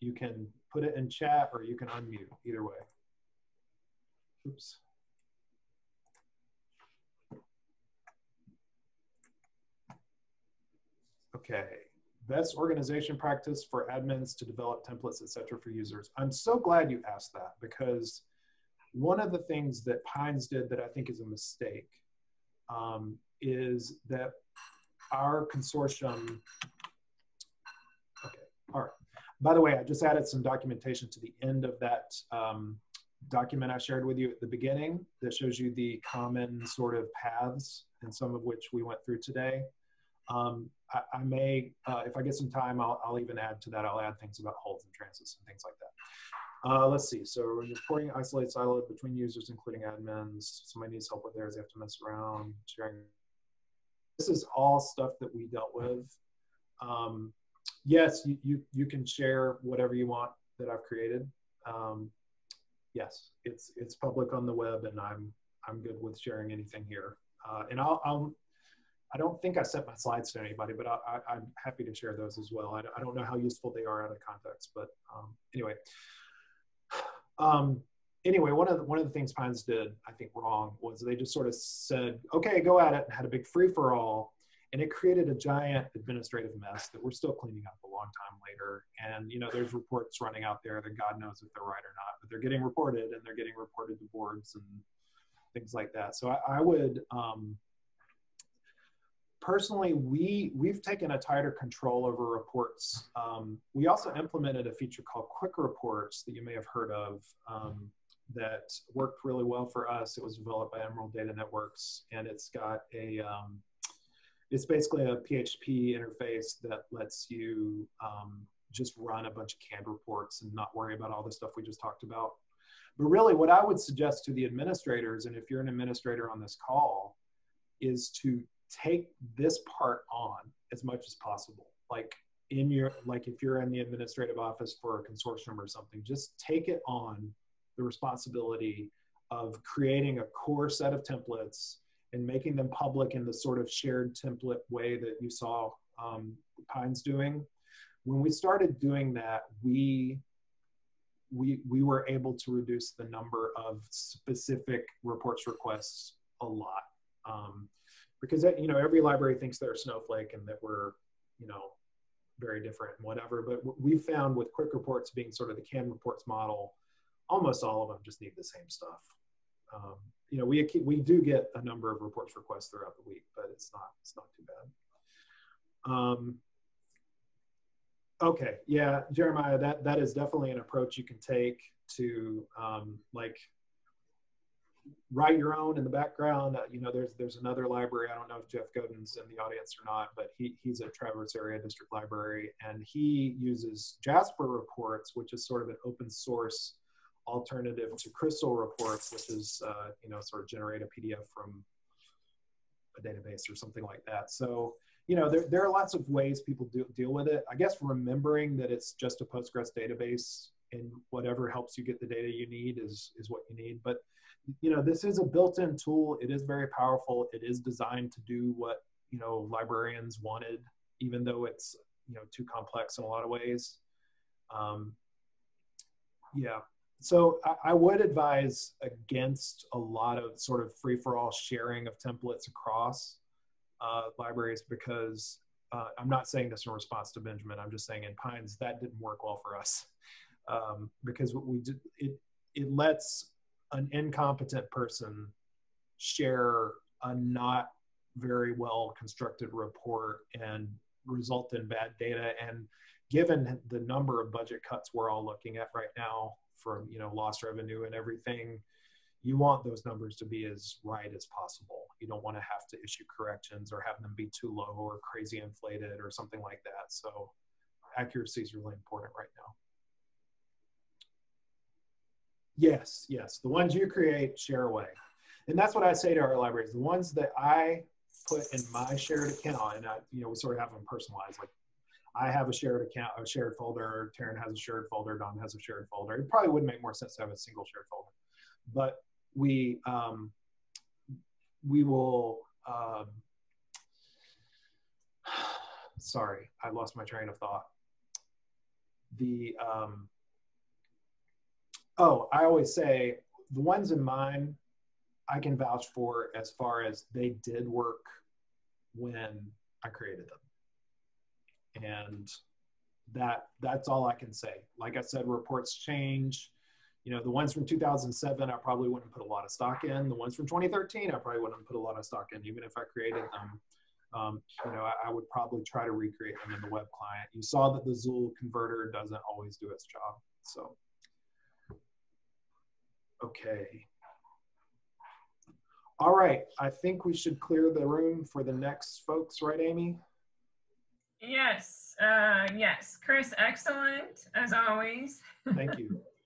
You can put it in chat or you can unmute, either way. Oops. Okay, best organization practice for admins to develop templates, etc. for users. I'm so glad you asked that because one of the things that PINES did that I think is a mistake um, is that our consortium, okay, all right. By the way, I just added some documentation to the end of that um, document I shared with you at the beginning that shows you the common sort of paths and some of which we went through today. Um, I, I, may, uh, if I get some time, I'll, I'll even add to that. I'll add things about holds and transits and things like that. Uh, let's see. So reporting isolate siloed between users, including admins. Somebody needs help with theirs. They have to mess around. Sharing. This is all stuff that we dealt with. Um, yes, you, you, you can share whatever you want that I've created. Um, yes, it's, it's public on the web and I'm, I'm good with sharing anything here. Uh, and I'll, I'll, I don't think I sent my slides to anybody, but I, am happy to share those as well. I, I, don't know how useful they are out of context, but um, anyway. Um, anyway, one of the, one of the things PINES did, I think, wrong was they just sort of said, "Okay, go at it," and had a big free for all, and it created a giant administrative mess that we're still cleaning up a long time later. And you know, there's reports running out there that God knows if they're right or not, but they're getting reported, and they're getting reported to boards and things like that. So I, I would. Um, personally, we we've taken a tighter control over reports. Um, we also implemented a feature called Quick Reports that you may have heard of. Um, that worked really well for us. It was developed by Emerald Data Networks, and it's got a um, it's basically a PHP interface that lets you um, just run a bunch of canned reports and not worry about all the stuff we just talked about. But really, what I would suggest to the administrators, and if you're an administrator on this call, is to take this part on as much as possible. Like in your, like if you're in the administrative office for a consortium or something, just take it on the responsibility of creating a core set of templates and making them public in the sort of shared template way that you saw um, PINES doing. When we started doing that, we we we were able to reduce the number of specific reports requests a lot um, because you know every library thinks they're a snowflake and that we're you know very different and whatever. But we found with quick reports being sort of the canned reports model, almost all of them just need the same stuff. Um, you know, we we do get a number of reports requests throughout the week, but it's not it's not too bad. Um, okay, yeah, Jeremiah, that that is definitely an approach you can take to um, like write your own in the background. Uh, you know, there's there's another library. I don't know if Jeff Godin's in the audience or not, but he he's a Traverse Area District Library, and he uses Jasper Reports, which is sort of an open source alternative to Crystal Reports, which is uh, you know sort of generate a PDF from a database or something like that. So you know there, there are lots of ways people do, deal with it. I guess remembering that it's just a Postgres database and whatever helps you get the data you need is is what you need. But you know this is a built-in tool. It is very powerful. It is designed to do what you know librarians wanted, even though it's you know too complex in a lot of ways. Um, yeah, so I, I, would advise against a lot of sort of free for all sharing of templates across uh, libraries because uh, I'm not saying this in response to Benjamin. I'm just saying in PINES that didn't work well for us um, because what we did it it lets an incompetent person share a not very well constructed report and result in bad data. And given the number of budget cuts we're all looking at right now from you know lost revenue and everything you want those numbers to be as right as possible. You don't want to have to issue corrections or have them be too low or crazy inflated or something like that. So accuracy is really important right now yes yes the ones you create share away and that's what i say to our libraries the ones that i put in my shared account and i you know we sort of have them personalized like I have a shared account, a shared folder. Taryn has a shared folder. Don has a shared folder. It probably would make more sense to have a single shared folder, but we um, we will. Um, sorry, I lost my train of thought. The um, oh, I always say the ones in mine I can vouch for as far as they did work when I created them and that that's all I can say. Like I said, reports change. You know, the ones from 2007, I probably wouldn't put a lot of stock in. The ones from 2013, I probably wouldn't put a lot of stock in, even if I created them. Um, you know, I, I, would probably try to recreate them in the web client. You saw that the XUL converter doesn't always do its job. So, okay. All right, I think we should clear the room for the next folks, right, Amy?
Yes, uh, yes. Chris, excellent as always.
Thank you.